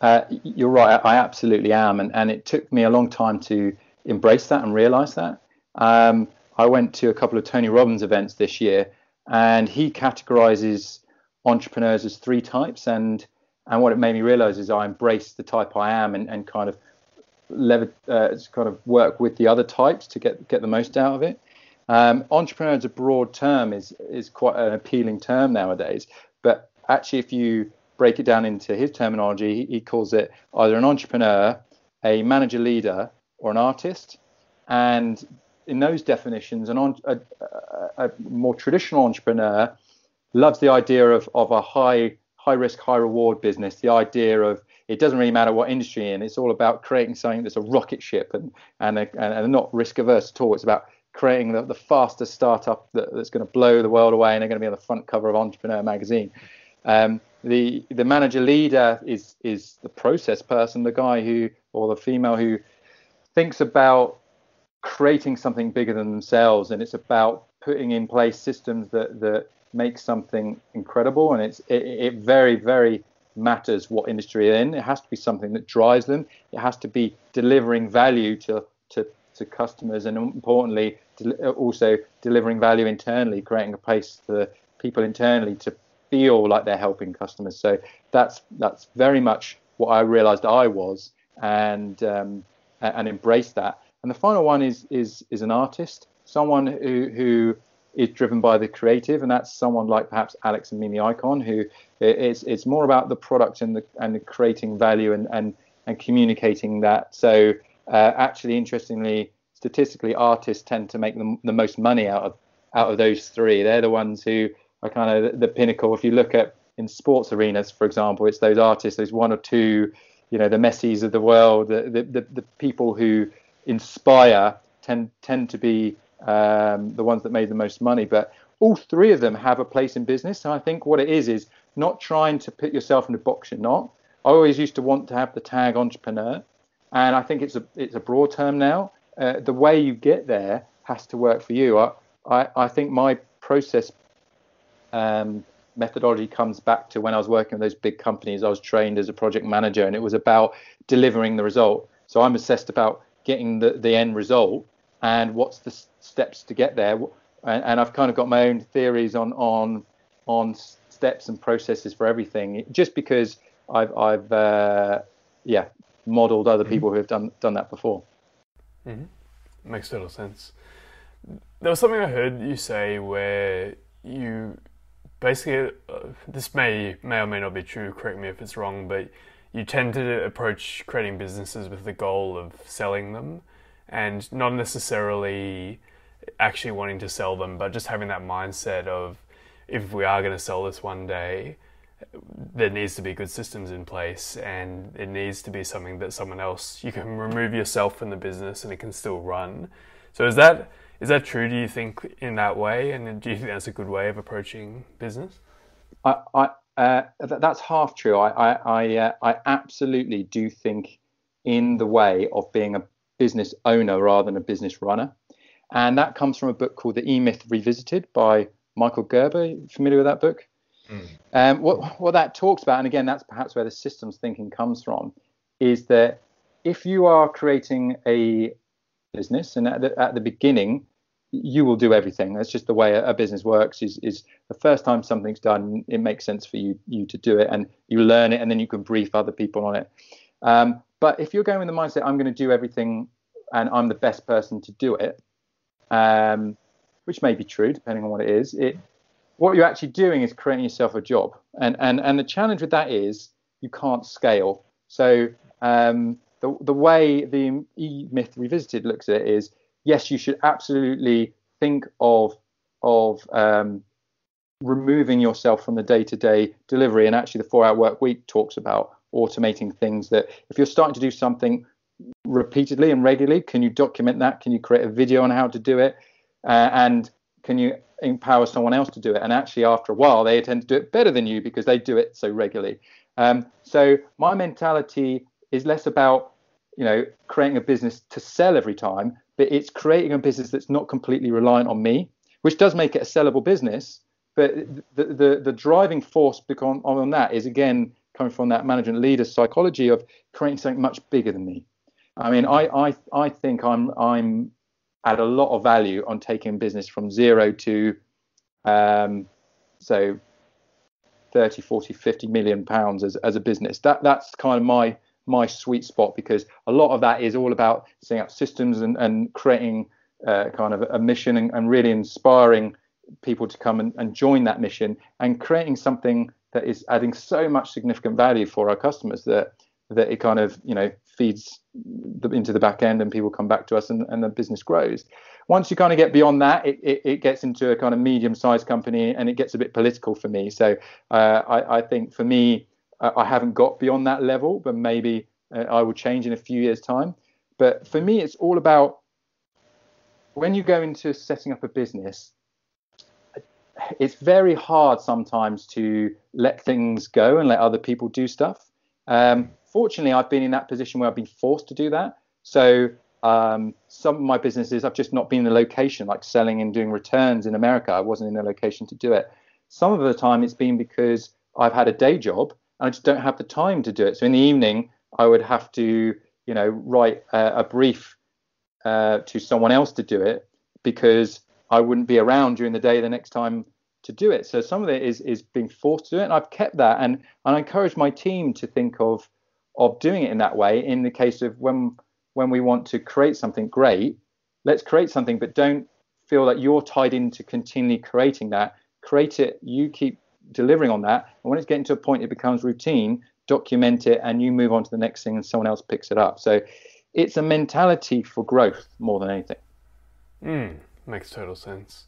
uh, you're right. I absolutely am, and and it took me a long time to embrace that and realize that. Um, I went to a couple of Tony Robbins events this year, and he categorizes entrepreneurs as three types, and and what it made me realize is I embraced the type I am, and, and kind of lever, uh, kind of work with the other types to get get the most out of it. Um, entrepreneur is a broad term is is quite an appealing term nowadays, but actually, if you break it down into his terminology, he, calls it either an entrepreneur, a manager leader, or an artist. And in those definitions, an a, a more traditional entrepreneur loves the idea of, of a high high risk, high reward business. The idea of it doesn't really matter what industry in. It's all about creating something that's a rocket ship and and a, and not risk averse at all. It's about creating the, the fastest startup that, that's going to blow the world away and they're going to be on the front cover of Entrepreneur magazine. Um, the the manager leader is is the process person, the guy who or the female who thinks about creating something bigger than themselves, and it's about putting in place systems that that make something incredible. And it's it, it very very matters what industry they're in. It has to be something that drives them. It has to be delivering value to to, to customers, and importantly, also delivering value internally, creating a place for people internally to feel like they're helping customers. So that's that's very much what I realised I was, and um, and embrace that. And the final one is is is an artist, someone who who is driven by the creative, and that's someone like perhaps Alex and Mimi Ikonn, who it's it's more about the product and the and creating value and and and communicating that. So uh, actually, interestingly, statistically, artists tend to make the, the most money out of out of those three. They're the ones who are kind of the, the pinnacle. If you look at in sports arenas, for example, it's those artists, those one or two you know the Messis of the world, the the, the, the people who inspire tend tend to be um, the ones that made the most money. But all three of them have a place in business. And I think what it is is not trying to put yourself in a box you're not. I always used to want to have the tag entrepreneur, and I think it's a it's a broad term now. Uh, the way you get there has to work for you. I I, I think my process um, methodology comes back to when I was working with those big companies. I was trained as a project manager, and it was about delivering the result. So I'm assessed about getting the, the end result and what's the steps to get there. And, and I've kind of got my own theories on on on steps and processes for everything, just because I've I've uh, yeah modeled other mm-hmm. people who have done done that before. Mm-hmm. Makes total sense. There was something I heard you say where you basically, uh, this may may or may not be true. Correct me if it's wrong, but you tend to approach creating businesses with the goal of selling them, and not necessarily actually wanting to sell them, but just having that mindset of if we are going to sell this one day, there needs to be good systems in place, and it needs to be something that someone else you can remove yourself from the business and it can still run. So is that is that true? Do you think in that way, and do you think that's a good way of approaching business? I, I uh, that's half true. I I I, uh, I, absolutely do think in the way of being a business owner rather than a business runner, and that comes from a book called The E Myth Revisited by Michael Gerber. Familiar with that book? Mm. Um, what what that talks about, and again, that's perhaps where the systems thinking comes from, is that if you are creating a business. And at the, at the beginning, you will do everything. That's just the way a, a, business works. Is is the first time something's done, it makes sense for you you to do it, and you learn it, and then you can brief other people on it. Um, but if you're going with the mindset, I'm going to do everything and I'm the best person to do it, um, which may be true depending on what it is, it what you're actually doing is creating yourself a job. And and and the challenge with that is you can't scale. So um, the the way the E Myth Revisited looks at it is yes, you should absolutely think of of um, removing yourself from the day-to-day delivery. And actually, the four-hour work week talks about automating things that if you're starting to do something repeatedly and regularly, can you document that? Can you create a video on how to do it? Uh, and can you empower someone else to do it? And actually, after a while, they tend to do it better than you because they do it so regularly. Um, so my mentality is less about you know creating a business to sell every time, but it's creating a business that's not completely reliant on me, which does make it a sellable business. But the the, the driving force on, on that is again coming from that management leader psychology of creating something much bigger than me. I mean, I I I think I'm I'm add a lot of value on taking business from zero to um, so 30 40 50 million pounds as, as a business that that's kind of my my sweet spot because a lot of that is all about setting up systems and, and creating uh, kind of a mission and, and, really inspiring people to come and, and join that mission and creating something that is adding so much significant value for our customers that that it kind of you know feeds the, into the back end and people come back to us and, and the business grows. Once you kind of get beyond that it, it, it gets into a kind of medium sized company and it gets a bit political for me. So uh, I, I, think for me i haven't got beyond that level but maybe uh, i will change in a few years time but for me it's all about when you go into setting up a business it's very hard sometimes to let things go and let other people do stuff um, fortunately, I've been in that position where I've been forced to do that. So um, some of my businesses, I've just not been in a location, like selling and doing returns in America. I wasn't in a location to do it. Some of the time, it's been because I've had a day job I just don't have the time to do it. So in the evening, I would have to, you know, write a, a brief uh, to someone else to do it because I wouldn't be around during the day the next time to do it. So some of it is is being forced to do it, and I've kept that, and, and I encourage my team to think of of doing it in that way. In the case of when when we want to create something great, let's create something, but don't feel that you're tied into continually creating that. Create it, you keep delivering on that, and when it's getting to a point it becomes routine, document it, and you move on to the next thing, and someone else picks it up. So it's a mentality for growth more than anything. Mm, makes total sense.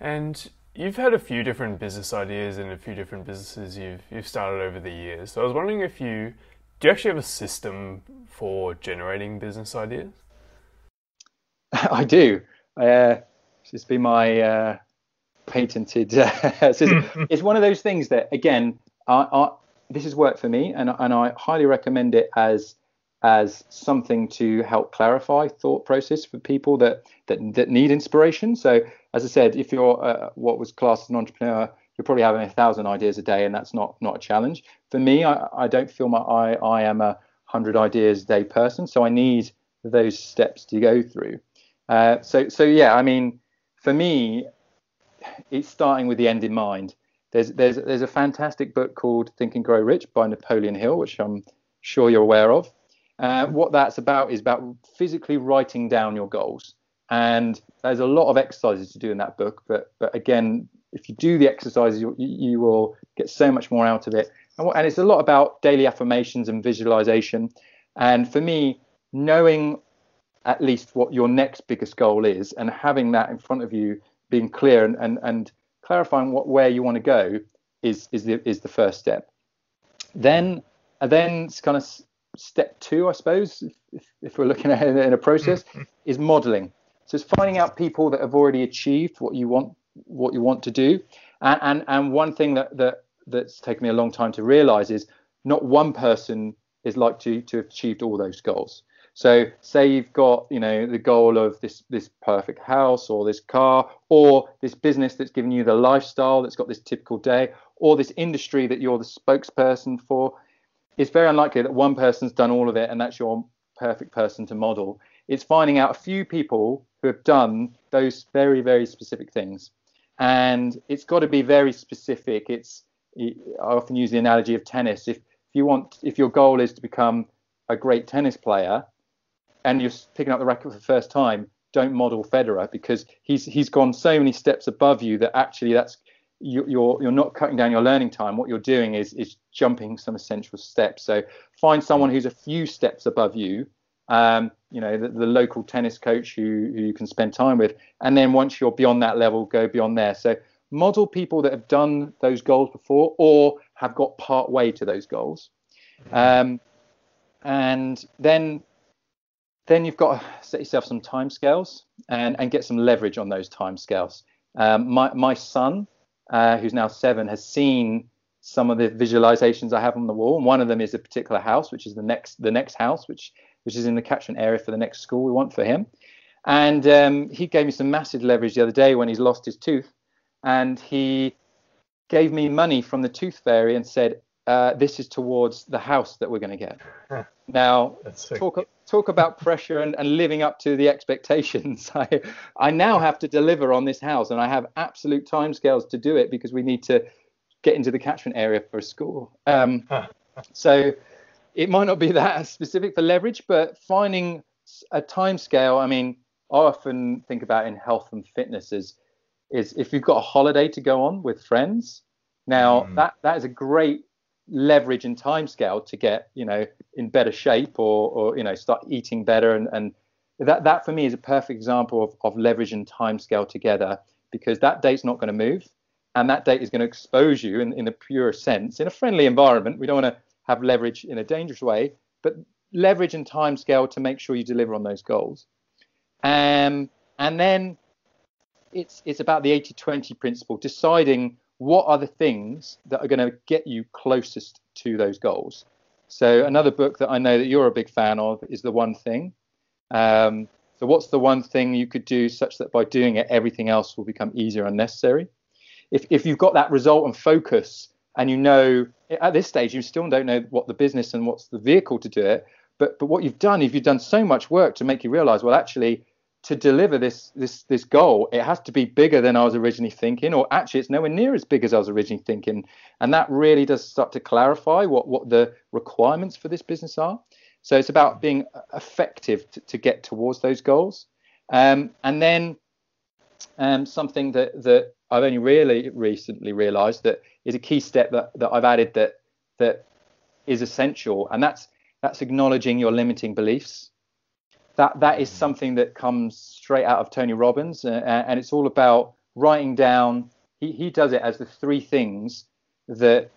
And You've had a few different business ideas and a few different businesses you've you've started over the years. So I was wondering if you do you actually have a system for generating business ideas? *laughs* I do. Uh, it's been my uh, patented *laughs* uh, system. it's one of those things that, again, I, I, this has worked for me, and and I highly recommend it as as something to help clarify thought process for people that that, that need inspiration. So, as I said, if you're uh, what was classed as an entrepreneur, you're probably having a thousand ideas a day, and that's not not a challenge. For me, I, I don't feel my I, I am a hundred ideas a day person, so I need those steps to go through. Uh, so so yeah, I mean, for me, it's starting with the end in mind. There's there's there's a fantastic book called Think and Grow Rich by Napoleon Hill, which I'm sure you're aware of. Uh, what that's about is about physically writing down your goals. And there's a lot of exercises to do in that book. But, but again, if you do the exercises, you, you will get so much more out of it. And, what, and it's a lot about daily affirmations and visualization. And for me, knowing at least what your next biggest goal is and having that in front of you, being clear and, and, and clarifying what where you want to go is is the is the first step. Then and then kind of step two, I suppose, if, if we're looking *laughs* at it in a process, *laughs* is modeling. So it's finding out people that have already achieved what you want what you want to do. And and, and one thing that, that that's taken me a long time to realize is not one person is likely to to have achieved all those goals. So say you've got, you know, the goal of this this perfect house or this car or this business that's given you the lifestyle that's got this typical day or this industry that you're the spokesperson for it's very unlikely that one person's done all of it and that's your perfect person to model. It's finding out a few people who have done those very, very specific things. And it's got to be very specific. It's I often use the analogy of tennis. If, if you want, if your goal is to become a great tennis player and you're picking up the racket for the first time, don't model Federer because he's he's gone so many steps above you that actually that's you, you're you're not cutting down your learning time. What you're doing is is jumping some essential steps. So find someone who's a few steps above you. Um, you know, the, the, local tennis coach who, who you can spend time with, and then once you're beyond that level, go beyond there. So model people that have done those goals before or have got part way to those goals, um, and then then you've got to set yourself some time scales and, and get some leverage on those time scales. Um, my, my son, uh, who's now seven, has seen some of the visualizations I have on the wall, and one of them is a particular house, which is the next the next house, which which is in the catchment area for the next school we want for him. And um, he gave me some massive leverage the other day when he's lost his tooth, and he gave me money from the tooth fairy and said, uh, "This is towards the house that we're going to get." *laughs* now, talk talk about pressure and, and living up to the expectations. *laughs* I, I now have to deliver on this house, and I have absolute timescales to do it because we need to get into the catchment area for a school. Um, *laughs* so it might not be that specific for leverage, but finding a timescale. I mean, I often think about in health and fitness is is if you've got a holiday to go on with friends. Now mm. that that is a great leverage and time scale to get you know in better shape or or you know start eating better. And and that that for me is a perfect example of, of leverage and time scale together because that date's not going to move and that date is going to expose you in, in the purest sense in a friendly environment. We don't want to have leverage in a dangerous way but leverage and time scale to make sure you deliver on those goals. Um, and then it's it's about the 80-20 principle deciding what are the things that are going to get you closest to those goals? So another book that I know that you're a big fan of is The One Thing. Um, so what's the one thing you could do such that by doing it, everything else will become easier and necessary? If, if you've got that result and focus and you know at this stage you still don't know what the business and what's the vehicle to do it, but but what you've done, if you've done so much work to make you realize, well, actually, to deliver this this this goal, it has to be bigger than I was originally thinking, or actually it's nowhere near as big as I was originally thinking. And that really does start to clarify what what the requirements for this business are. So it's about being effective to, to get towards those goals. Um, and then um, something that that I've only really recently realised that is a key step that that I've added that that is essential, and that's that's acknowledging your limiting beliefs that that is something that comes straight out of Tony Robbins, uh, and it's all about writing down. He he does it as the three things that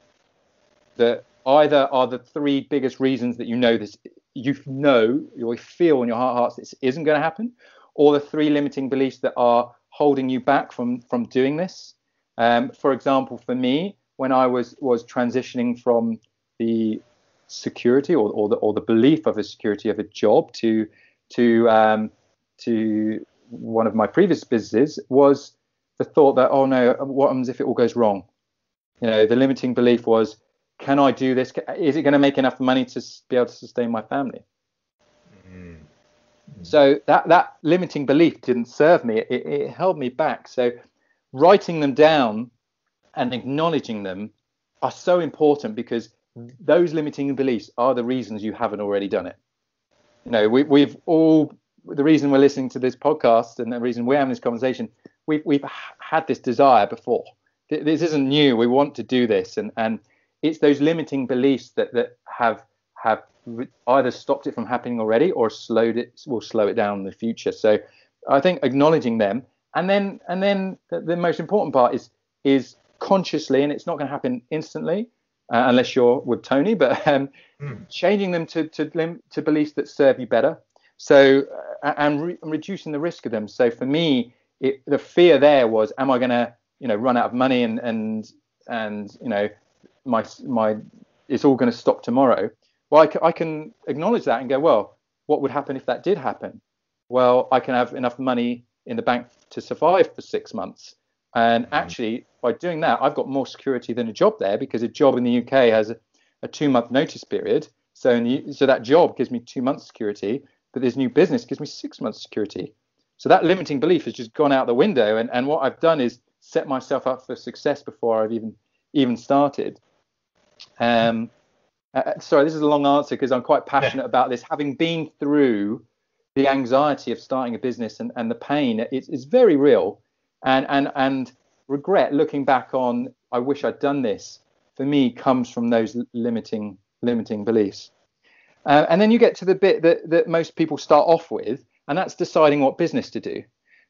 that either are the three biggest reasons that you know this you know you feel in your heart hearts this isn't going to happen, or the three limiting beliefs that are holding you back from from doing this. Um, for example, for me, when I was was transitioning from the security or, or the or the belief of a security of a job to to um, to one of my previous businesses was the thought that oh no, what happens if it all goes wrong? You know, the limiting belief was, can I do this? Is it going to make enough money to be able to sustain my family? Mm-hmm. So that that limiting belief didn't serve me. It, it held me back. So writing them down and acknowledging them are so important because those limiting beliefs are the reasons you haven't already done it you know, we, we've all the reason we're listening to this podcast and the reason we're having this conversation, we've we've had this desire before. This isn't new. We want to do this, and and it's those limiting beliefs that that have have either stopped it from happening already or slowed it will slow it down in the future. So I think acknowledging them, and then and then the, the most important part is is consciously, and it's not going to happen instantly, uh, unless you're with Tony, but um, mm. changing them to, to, to beliefs that serve you better. So, uh, and, re- reducing the risk of them. So for me, it, the fear there was, am I going to, you know, run out of money and, and, and, you know, my, my, it's all going to stop tomorrow. Well, I, c- I can acknowledge that and go, well, what would happen if that did happen? Well, I can have enough money in the bank to survive for six months. And mm-hmm. actually, by doing that, I've got more security than a job there because a job in the UK has a, a two month notice period. So, the, so that job gives me two months security, but this new business gives me six months security. So that limiting belief has just gone out the window. And, and what I've done is set myself up for success before I've even even started. Um, uh, sorry, this is a long answer because I'm quite passionate yeah. about this. Having been through the anxiety of starting a business and, and the pain, it's, it's very real. And, and, and regret looking back on, I wish I'd done this, for me comes from those limiting, limiting beliefs. Uh, and then you get to the bit that, that most people start off with, and that's deciding what business to do.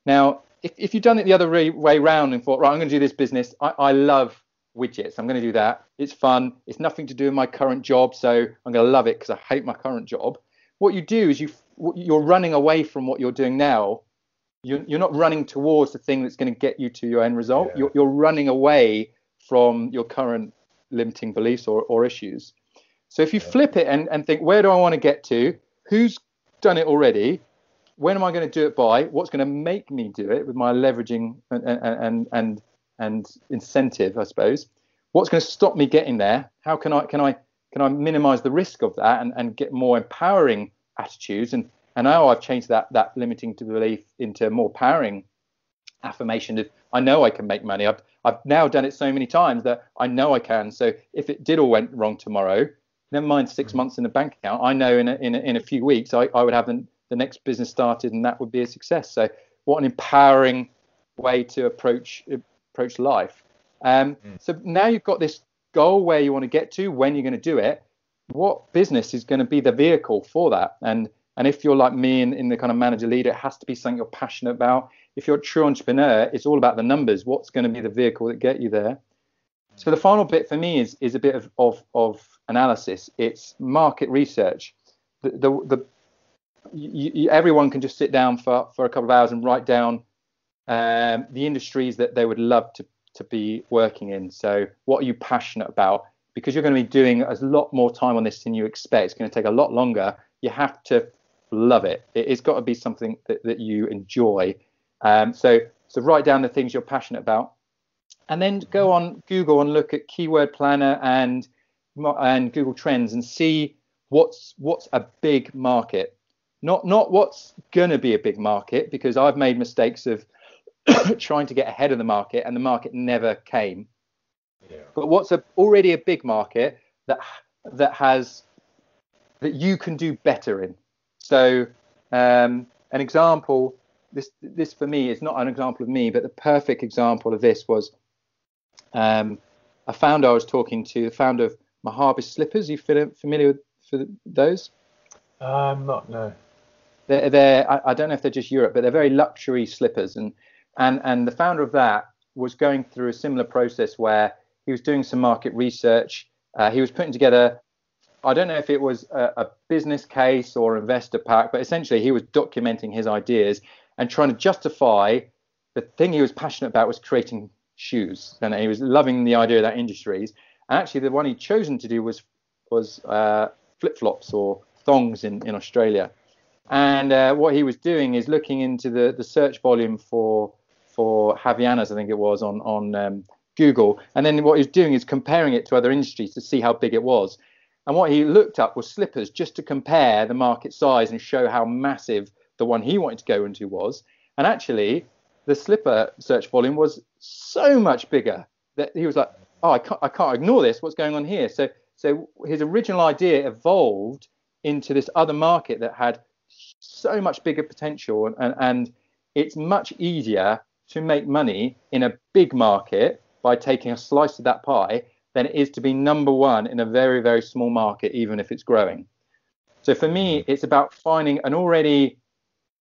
Now, if, if you've done it the other way, way around and thought, right, I'm going to do this business, I, I love widgets. I'm going to do that. It's fun. It's nothing to do with my current job, so I'm going to love it because I hate my current job. What you do is you you're running away from what you're doing now. You're, you're not running towards the thing that's going to get you to your end result. Yeah. You're, you're running away from your current limiting beliefs or, or issues. So if you yeah. flip it and, and think, where do I want to get to? Who's done it already? When am I going to do it by? What's going to make me do it with my leveraging and, and, and and incentive, I suppose. What's going to stop me getting there? How can I can I can I minimize the risk of that and, and get more empowering attitudes? And and now I've changed that that limiting to belief into more powering affirmation of I know I can make money. I've I've now done it so many times that I know I can. So if it did all went wrong tomorrow, never mind six mm-hmm. months in the bank account, I know in a, in a, in a few weeks I, I would have the, the next business started and that would be a success. So what an empowering way to approach approach life. Um, mm. So now you've got this goal where you want to get to, when you're going to do it. What business is going to be the vehicle for that? And and if you're like me in, in the kind of manager leader, it has to be something you're passionate about. If you're a true entrepreneur, it's all about the numbers. What's going to be the vehicle that get you there? So the final bit for me is is a bit of of, of analysis. It's market research. The the, the you, you, everyone can just sit down for, for a couple of hours and write down um, the industries that they would love to, to be working in. So, what are you passionate about? Because you're going to be doing a lot more time on this than you expect. It's going to take a lot longer. You have to love it. it has got to be something that, that you enjoy. Um, so, so write down the things you're passionate about, and then go on Google and look at Keyword Planner and and Google Trends and see what's what's a big market. Not not what's going to be a big market because I've made mistakes of *coughs* trying to get ahead of the market, and the market never came. Yeah. But what's a, already a big market that that has that you can do better in. So um, an example, this this for me is not an example of me, but the perfect example of this was um, a founder I was talking to, the founder of Mahabis Slippers. Are you familiar with for those? Um, not no. They're, they're I, I, don't know if they're just Europe, but they're very luxury slippers, and and and the founder of that was going through a similar process where he was doing some market research. Uh, he was putting together, I don't know if it was a, a business case or investor pack, but essentially he was documenting his ideas and trying to justify the thing he was passionate about was creating shoes, and he was loving the idea of that industries. And actually, the one he'd chosen to do was was uh, flip flops or thongs in in Australia. And uh, what he was doing is looking into the the search volume for for Havaianas, I think it was, on on um, Google. And then what he's doing is comparing it to other industries to see how big it was. And what he looked up was slippers just to compare the market size and show how massive the one he wanted to go into was. And actually, the slipper search volume was so much bigger that he was like, "Oh, I can't, I can't ignore this. What's going on here?" So, so his original idea evolved into this other market that had so much bigger potential, and, and, and it's much easier to make money in a big market by taking a slice of that pie than it is to be number one in a very, very small market, even if it's growing. So for me, it's about finding an already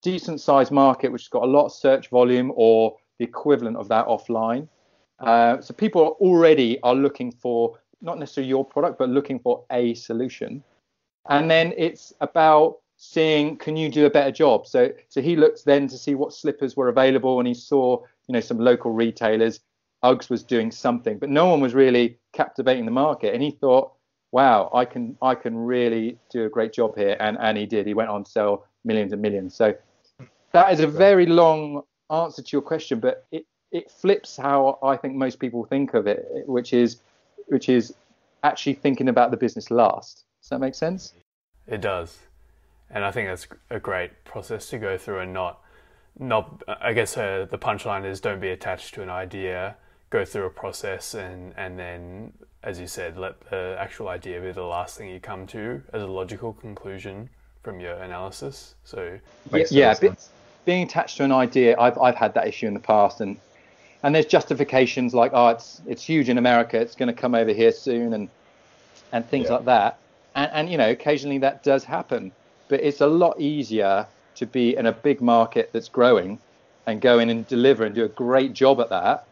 decent sized market which has got a lot of search volume or the equivalent of that offline. Uh, so people already are looking for not necessarily your product, but looking for a solution. And then it's about seeing can you do a better job so so he looked then to see what slippers were available and he saw you know some local retailers Uggs was doing something but no one was really captivating the market. And he thought wow I can I can really do a great job here. And and he did. He went on to sell millions and millions. So that is a very long answer to your question but it it flips how I think most people think of it which is which is actually thinking about the business last. Does that make sense? It does. And I think that's a great process to go through and not not I guess uh, the punchline is don't be attached to an idea go through a process and and then as you said, let the actual idea be the last thing you come to as a logical conclusion from your analysis. So yeah, yeah be, being attached to an idea, I've I've had that issue in the past, and and there's justifications like, oh, it's it's huge in America, it's going to come over here soon, and and things yeah. like that. And and you know, occasionally that does happen, but it's a lot easier to be in a big market that's growing and go in and deliver and do a great job at that.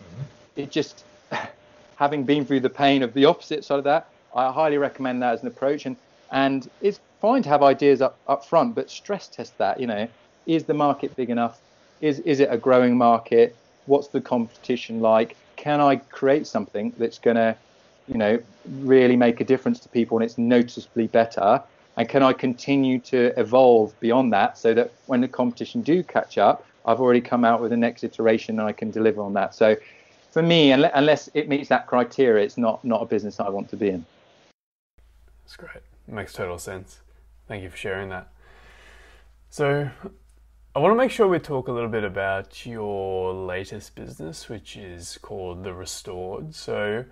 Mm-hmm. It just *sighs* having been through the pain of the opposite side of that, I highly recommend that as an approach. And and it's fine to have ideas up, up front, but stress test that. You know, is the market big enough? Is is it a growing market? What's the competition like? Can I create something that's going to, you know, really make a difference to people and it's noticeably better? And can I continue to evolve beyond that so that when the competition do catch up, I've already come out with the next iteration and I can deliver on that. So for me, unless it meets that criteria, it's not not a business I want to be in. That's great. makes total sense. Thank you for sharing that. So, I want to make sure we talk a little bit about your latest business, which is called The Restored. So,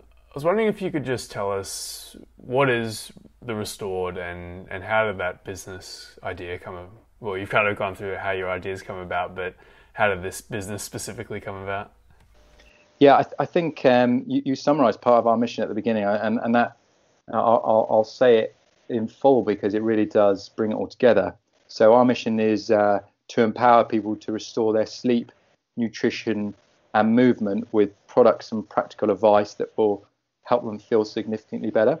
I was wondering if you could just tell us what is The Restored and, and how did that business idea come Well, you've kind of gone through how your ideas come about, but how did this business specifically come about? Yeah, I, th- I think um, you, you, summarised part of our mission at the beginning, uh, and, and that I'll, I'll, I'll, say it in full because it really does bring it all together. So our mission is uh, to empower people to restore their sleep, nutrition, and movement with products and practical advice that will help them feel significantly better.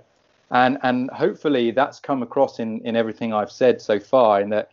And and hopefully that's come across in in everything I've said so far. In that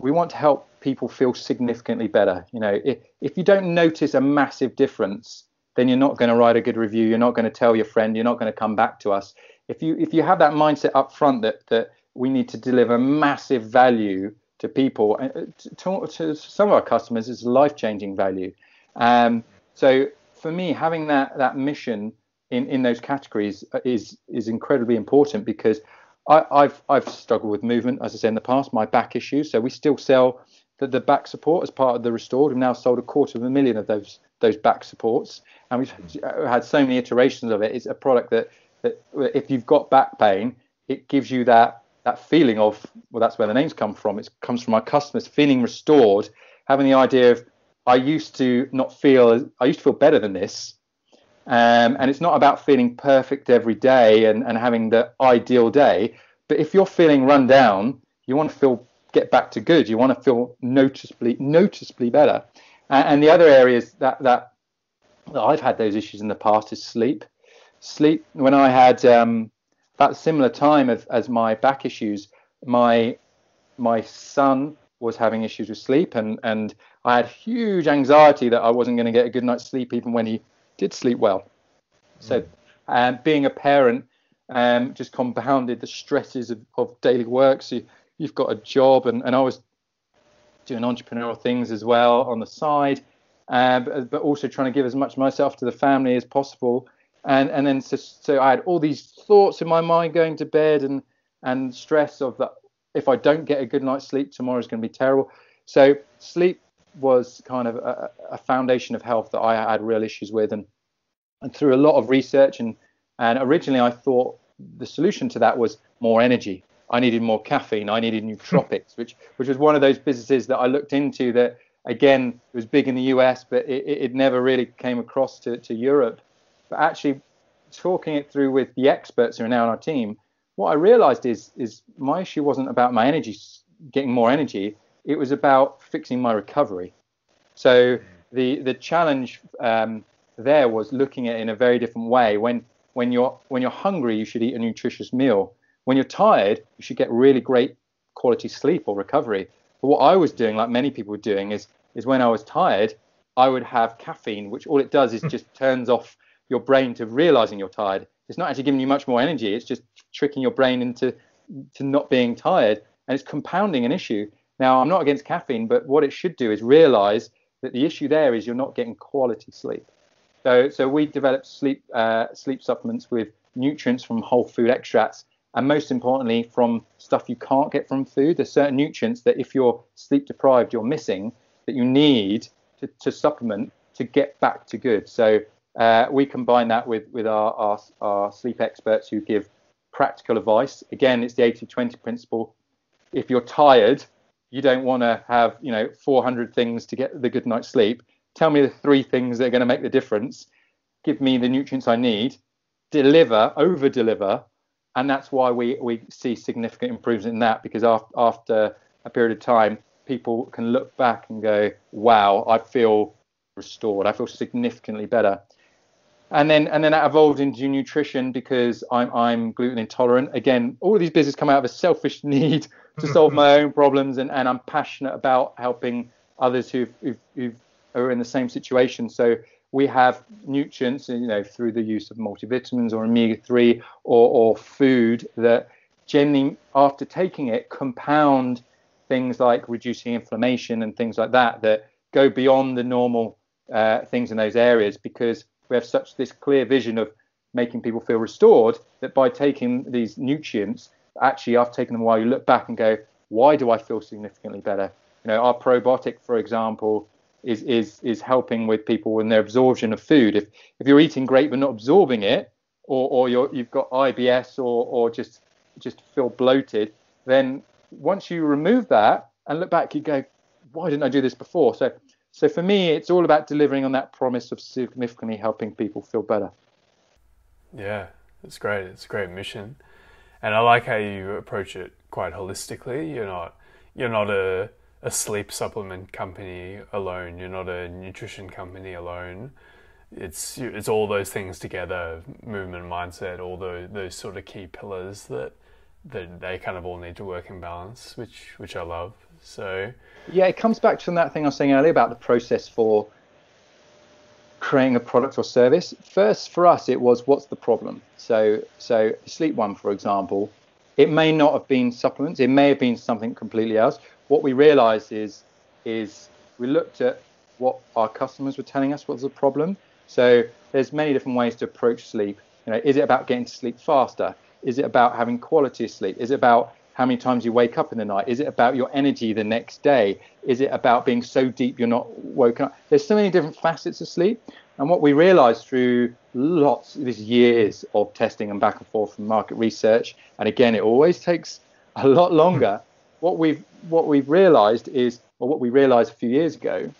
we want to help people feel significantly better. You know, if, if you don't notice a massive difference, then you're not going to write a good review. You're not going to tell your friend. You're not going to come back to us. If you if you have that mindset up front that that we need to deliver massive value to people, uh, to, to some of our customers, it's life changing value. Um, so for me, having that that mission in in those categories is is incredibly important because I, have I've struggled with movement, as I said in the past, my back issues. So we still sell the, the back support as part of the restored. We've now sold a quarter of a million of those those back supports, and we've had so many iterations of it. It's a product that that if you've got back pain, it gives you that that feeling of well, that's where the names come from. It comes from our customers feeling restored, having the idea of I used to not feel I used to feel better than this. Um, and it's not about feeling perfect every day and, and having the ideal day. But if you're feeling run down, you want to feel get back to good. You want to feel noticeably noticeably better. And, and the other areas that, that that I've had those issues in the past is sleep. Sleep. When I had um, about similar time of, as my back issues, my my son was having issues with sleep, and and I had huge anxiety that I wasn't going to get a good night's sleep even when he did sleep well. So, mm. um, being a parent um, just compounded the stresses of, of daily work. So you've got a job, and, and I was doing entrepreneurial things as well on the side, uh, but, but, also trying to give as much myself to the family as possible. And and then so, so I had all these thoughts in my mind going to bed, and and stress of that if I don't get a good night's sleep, tomorrow is going to be terrible. So sleep was kind of a, a foundation of health that I had real issues with, and and through a lot of research and and originally I thought the solution to that was more energy. I needed more caffeine. I needed nootropics, *laughs* which which was one of those businesses that I looked into that again was big in the US, but it, it never really came across to, to Europe. But actually, talking it through with the experts who are now on our team, what I realized is is my issue wasn't about my energy getting more energy. It was about fixing my recovery. So the the challenge um, there was looking at it in a very different way. When when you're when you're hungry, you should eat a nutritious meal when you're tired, you should get really great quality sleep or recovery. But what I was doing, like many people were doing, is is when I was tired, I would have caffeine, which all it does is just turns off your brain to realizing you're tired. It's not actually giving you much more energy. It's just tricking your brain into to not being tired, and it's compounding an issue. Now, I'm not against caffeine, but what it should do is realize that the issue there is you're not getting quality sleep. So, so we developed sleep uh, sleep supplements with nutrients from whole food extracts and most importantly, from stuff you can't get from food. There's certain nutrients that if you're sleep deprived, you're missing that you need to, to supplement to get back to good. So Uh, we combine that with with our, our, our sleep experts who give practical advice. Again, it's the 80-20 principle. If you're tired, you don't want to have you know 400 things to get the good night's sleep. Tell me the three things that are going to make the difference. Give me the nutrients I need. Deliver, over deliver, and that's why we we see significant improvements in that because after after a period of time, people can look back and go, "Wow, I feel restored. I feel significantly better." And then and then that evolved into nutrition because I'm I'm gluten intolerant. Again, all of these businesses come out of a selfish *laughs* need to solve my own problems, and, and I'm passionate about helping others who've, who've are in the same situation. So we have nutrients, you know, through the use of multivitamins or omega-3 or, or food that generally, after taking it, compound things like reducing inflammation and things like that that go beyond the normal uh, things in those areas because we have such this clear vision of making people feel restored that by taking these nutrients, actually after taking them a while, you look back and go, why do I feel significantly better? You know, our probiotic, for example, is is is helping with people in their absorption of food. If if you're eating great but not absorbing it, or or you're, you've got IBS or or just just feel bloated, then once you remove that and look back, you go, why didn't I do this before? So so for me, it's all about delivering on that promise of significantly helping people feel better. Yeah, it's great. It's a great mission, and I like how you approach it quite holistically. You're not you're not a a sleep supplement company alone. You're not a nutrition company alone. It's it's all those things together, movement, mindset, all those those sort of key pillars that that they kind of all need to work in balance, which which I love. So yeah, it comes back to that thing I was saying earlier about the process for creating a product or service. First, for us, it was what's the problem. So, so sleep one, for example, it may not have been supplements. It may have been something completely else. What we realised is is we looked at what our customers were telling us was the problem. So there's many different ways to approach sleep. You know, is it about getting to sleep faster? Is it about having quality sleep? Is it about how many times you wake up in the night? Is it about your energy the next day? Is it about being so deep you're not woken up? There's so many different facets of sleep. And what we realized through lots of these years of testing and back and forth from market research, and again, it always takes a lot longer. Hmm. What we've what we've realized is, or what we realized a few years ago,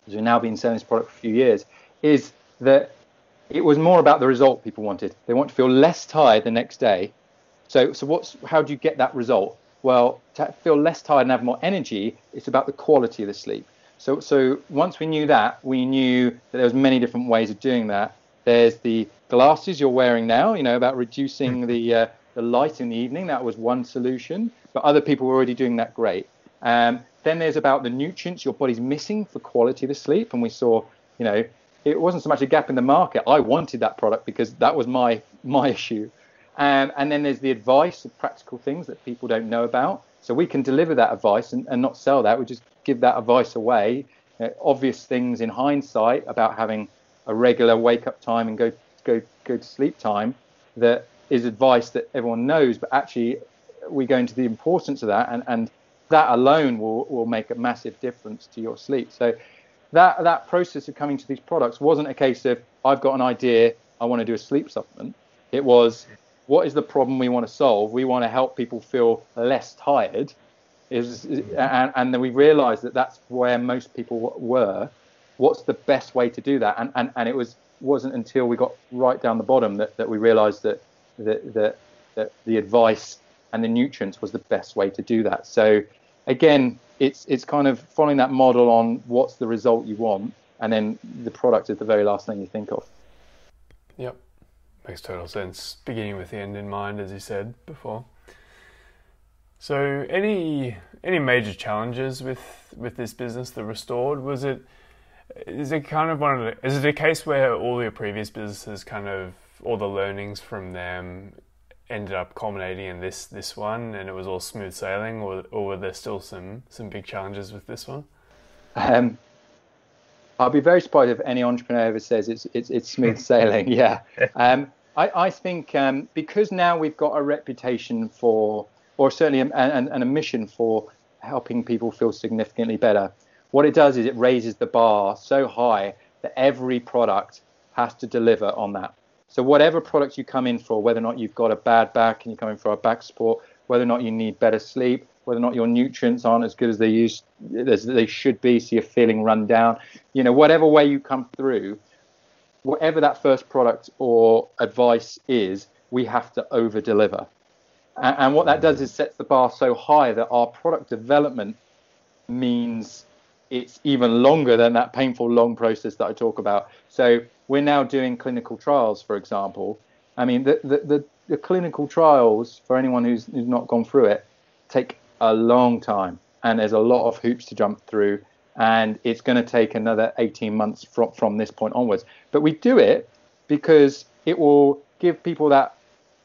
because we've now been selling this product for a few years, is that it was more about the result people wanted. They want to feel less tired the next day so, so what's how do you get that result? Well, to feel less tired and have more energy, it's about the quality of the sleep. So, so once we knew that, we knew that there was many different ways of doing that. There's the glasses you're wearing now, you know, about reducing the uh, the light in the evening. That was one solution, but other people were already doing that great. Um, then there's about the nutrients your body's missing for quality of the sleep, and we saw, you know, it wasn't so much a gap in the market. I wanted that product because that was my my *laughs* issue. Um, and then there's the advice of practical things that people don't know about. So we can deliver that advice and, and not sell that. We just give that advice away. Uh, obvious things in hindsight about having a regular wake up time and go go go to sleep time that is advice that everyone knows, but actually we go into the importance of that and, and that alone will, will make a massive difference to your sleep. So that that process of coming to these products wasn't a case of I've got an idea, I want to do a sleep supplement. It was what is the problem we want to solve? We want to help people feel less tired. Is, and, and then we realized that that's where most people were. What's the best way to do that? And, and, and it was, wasn't until we got right down the bottom that, that we realized that, that, that, that the advice and the nutrients was the best way to do that. So again, it's, it's kind of following that model on what's the result you want, and then the product is the very last thing you think of. Yep. Makes total sense. Beginning with the end in mind, as you said before. So, any any major challenges with with this business, the restored? Was it is it kind of one of the, is it a case where all your previous businesses kind of all the learnings from them ended up culminating in this this one, and it was all smooth sailing, or or were there still some some big challenges with this one? Um, I'll be very surprised if any entrepreneur ever says it's it's, it's smooth *laughs* sailing. Yeah, *laughs* um, I, I think um, because now we've got a reputation for, or certainly a, a, a mission for helping people feel significantly better. What it does is it raises the bar so high that every product has to deliver on that. So whatever product you come in for, whether or not you've got a bad back and you're coming for a back support, whether or not you need better sleep, whether or not your nutrients aren't as good as they used as they should be, so you're feeling run down, you know, whatever way you come through, whatever that first product or advice is, we have to over deliver. And, and what that does is sets the bar so high that our product development means it's even longer than that painful long process that I talk about. So we're now doing clinical trials, for example. I mean, the, the, the, the clinical trials, for anyone who's, who's not gone through it, take a long time. And there's a lot of hoops to jump through. And it's going to take another 18 months from, from this point onwards. But we do it because it will give people that,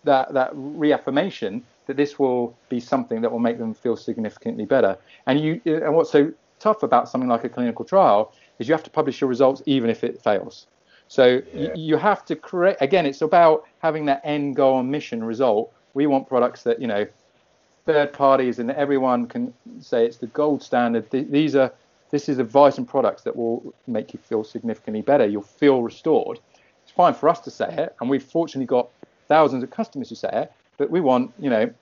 that, that reaffirmation that this will be something that will make them feel significantly better. And you and what's so tough about something like a clinical trial is you have to publish your results even if it fails. So yeah. you have to create again. It's about having that end goal and mission result. We want products that you know third parties and everyone can say it's the gold standard. These are this is advice and products that will make you feel significantly better. You'll feel restored. It's fine for us to say it, and we've fortunately got thousands of customers who say it. But we want you know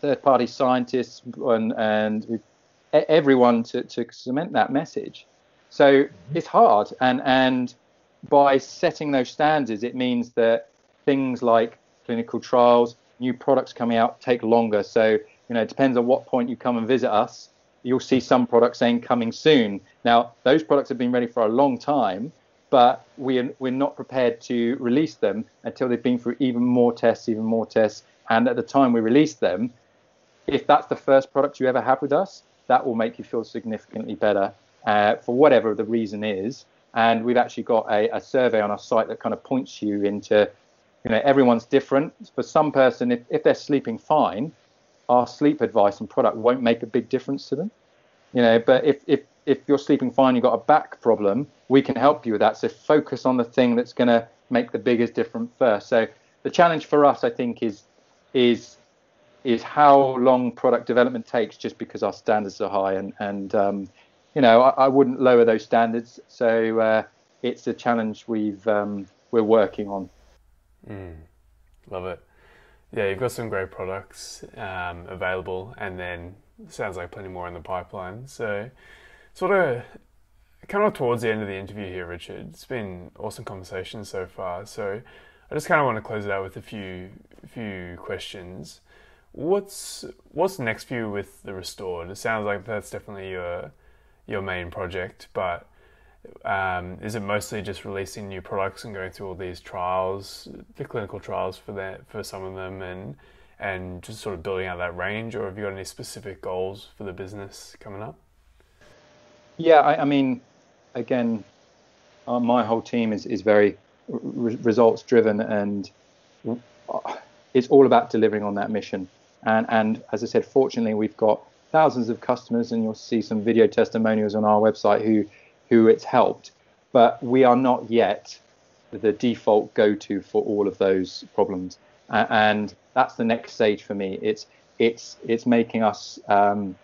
third party scientists and and everyone to, to cement that message. So mm-hmm. it's hard, and and by setting those standards, it means that things like clinical trials, new products coming out take longer. So you know, it depends on what point you come and visit us. You'll see some products saying coming soon. Now, those products have been ready for a long time, but we're we're not prepared to release them until they've been through even more tests, even more tests. And at the time we release them, if that's the first product you ever have with us, that will make you feel significantly better uh, for whatever the reason is. And we've actually got a, a, survey on our site that kind of points you into, you know, everyone's different. For some person, if, if they're sleeping fine, our sleep advice and product won't make a big difference to them. You know, but if, if, if you're sleeping fine, you've got a back problem, we can help you with that. So focus on the thing that's going to make the biggest difference first. So the challenge for us, I think, is is is how long product development takes just because our standards are high and and um, you know I, I, wouldn't lower those standards so uh, it's a challenge we've um, we're working on mm, love it. Yeah you've got some great products um, available and then sounds like plenty more in the pipeline. So sort of kind of towards the end of the interview here Richard it's been awesome conversation so far. So I just kind of want to close it out with a few few questions. What's what's next for you with the restored? It sounds like that's definitely your your main project, but um, is it mostly just releasing new products and going through all these trials, the clinical trials for that for some of them, and and just sort of building out that range, or have you got any specific goals for the business coming up? Yeah, I, I mean, again, uh, my whole team is is very re- results driven, and uh, it's all about delivering on that mission. And, and as I said, fortunately, we've got thousands of customers, and you'll see some video testimonials on our website who, who it's helped. But we are not yet the default go-to for all of those problems, and that's the next stage for me. It's it's it's making us um,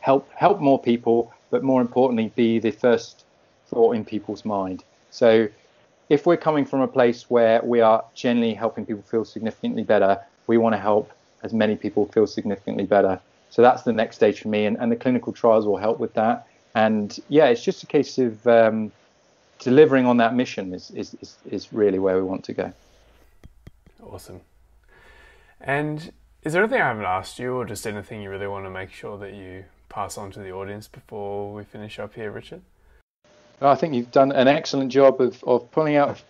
help help more people, but more importantly, be the first thought in people's mind. So if we're coming from a place where we are generally helping people feel significantly better, we want to help as many people feel significantly better. So that's the next stage for me, and, and the clinical trials will help with that. And yeah, it's just a case of um, delivering on that mission is, is, is, is really where we want to go. Awesome. And is there anything I haven't asked you, or just anything you really want to make sure that you pass on to the audience before we finish up here, Richard? I think you've done an excellent job of, of pulling out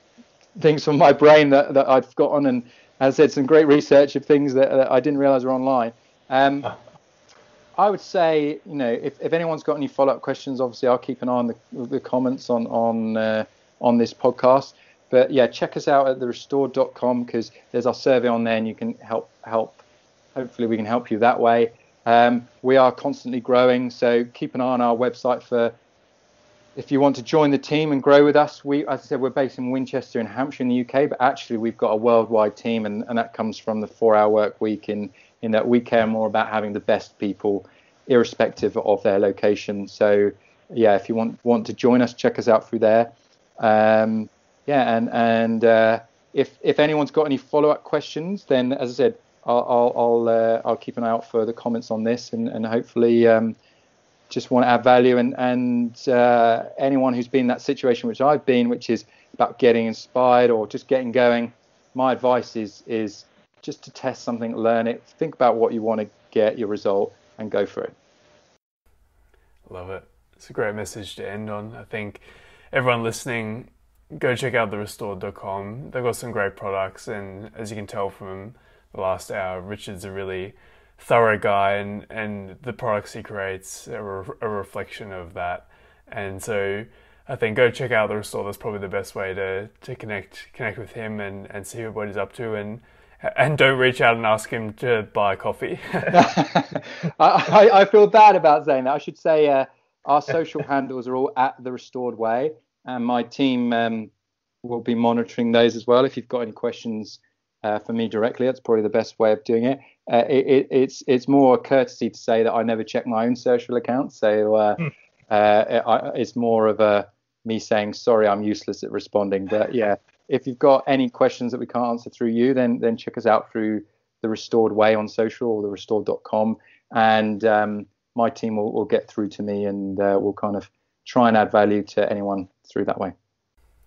things from my brain that, that I've forgotten and as I said, some great research of things that, that I didn't realize were online. Um, ah. I would say, you know, if, if anyone's got any follow up questions, obviously I'll keep an eye on the, the comments on on uh, on this podcast. But yeah, check us out at therestored.com because there's our survey on there, and you can help help. Hopefully, we can help you that way. Um, we are constantly growing, so keep an eye on our website for if you want to join the team and grow with us, we, as I said, we're based in Winchester in Hampshire in the UK, but actually we've got a worldwide team, and, and that comes from the four-hour work week. In in that we care more about having the best people, irrespective of their location. So, yeah, if you want want to join us, check us out through there. Um, yeah, and and uh, if if anyone's got any follow up questions, then as I said, I'll I'll I'll, uh, I'll, keep an eye out for the comments on this, and and hopefully. Um, just want to add value and and uh, anyone who's been in that situation which I've been which is about getting inspired or just getting going my advice is is just to test something learn it think about what you want to get your result and go for it love it it's a great message to end on I think everyone listening go check out the restored.com they've got some great products and as you can tell from the last hour Richard's a really thorough guy, and and the products he creates are a reflection of that. And so I think go check out the Restore. That's probably the best way to to connect connect with him and and see what he's up to and. And don't reach out and ask him to buy a coffee. *laughs* *laughs* I, I, I, feel bad about saying that. I should say uh, our social *laughs* handles are all at the Restored Way, and my team um, will be monitoring those as well. If you've got any questions uh, for me directly. That's probably the best way of doing it. Uh, it, it. It's it's more a courtesy to say that I never check my own social accounts, So uh, hmm. uh, it's more of a me saying sorry, I'm useless at responding. But yeah, if you've got any questions that we can't answer through you, then then check us out through the Restored Way on social or the Restored.com, and um, my team will, will get through to me, and uh, we'll kind of try and add value to anyone through that way.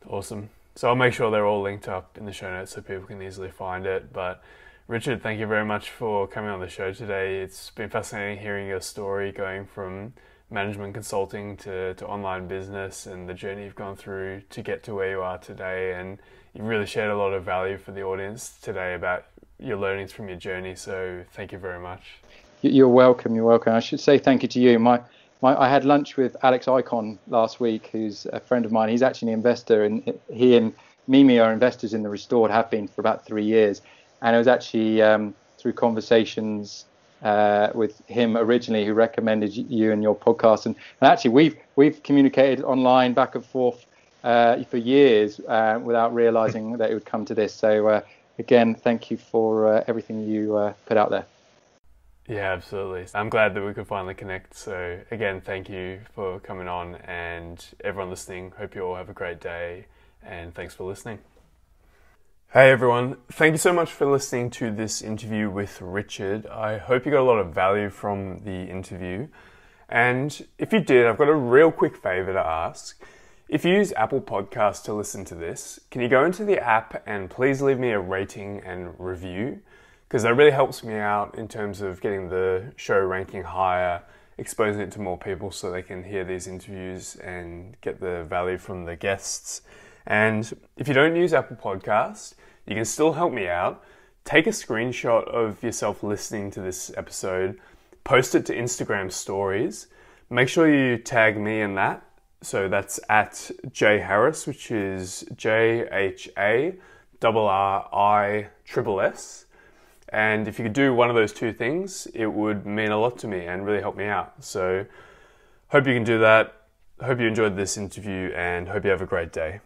Awesome. So I'll make sure they're all linked up in the show notes so people can easily find it. But Richard, thank you very much for coming on the show today. It's been fascinating hearing your story going from management consulting to, to online business and the journey you've gone through to get to where you are today. And you've really shared a lot of value for the audience today about your learnings from your journey. So thank you very much. You're welcome. You're welcome. I should say thank you to you. My my, I had lunch with Alex Ikonn last week, who's a friend of mine. He's actually an investor, and he and Mimi are investors in the Restored, have been for about three years. And it was actually um, through conversations uh, with him originally who recommended you and your podcast. And, and, actually, we've we've communicated online back and forth uh, for years uh, without realizing *laughs* that it would come to this. So uh, again, thank you for uh, everything you uh, put out there. Yeah, absolutely. I'm glad that we could finally connect. So, again, thank you for coming on, and everyone listening. Hope you all have a great day, and thanks for listening. Hey everyone, thank you so much for listening to this interview with Richard. I hope you got a lot of value from the interview. And if you did, I've got a real quick favor to ask. If you use Apple Podcasts to listen to this, can you go into the app and please leave me a rating and review? because that really helps me out in terms of getting the show ranking higher, exposing it to more people so they can hear these interviews and get the value from the guests. And if you don't use Apple Podcast, you can still help me out. Take a screenshot of yourself listening to this episode, post it to Instagram stories. Make sure you tag me in that. So that's at J Harris, which is J H A R R I triple S. And if you could do one of those two things, it would mean a lot to me and really help me out. So, hope you can do that. Hope you enjoyed this interview and hope you have a great day.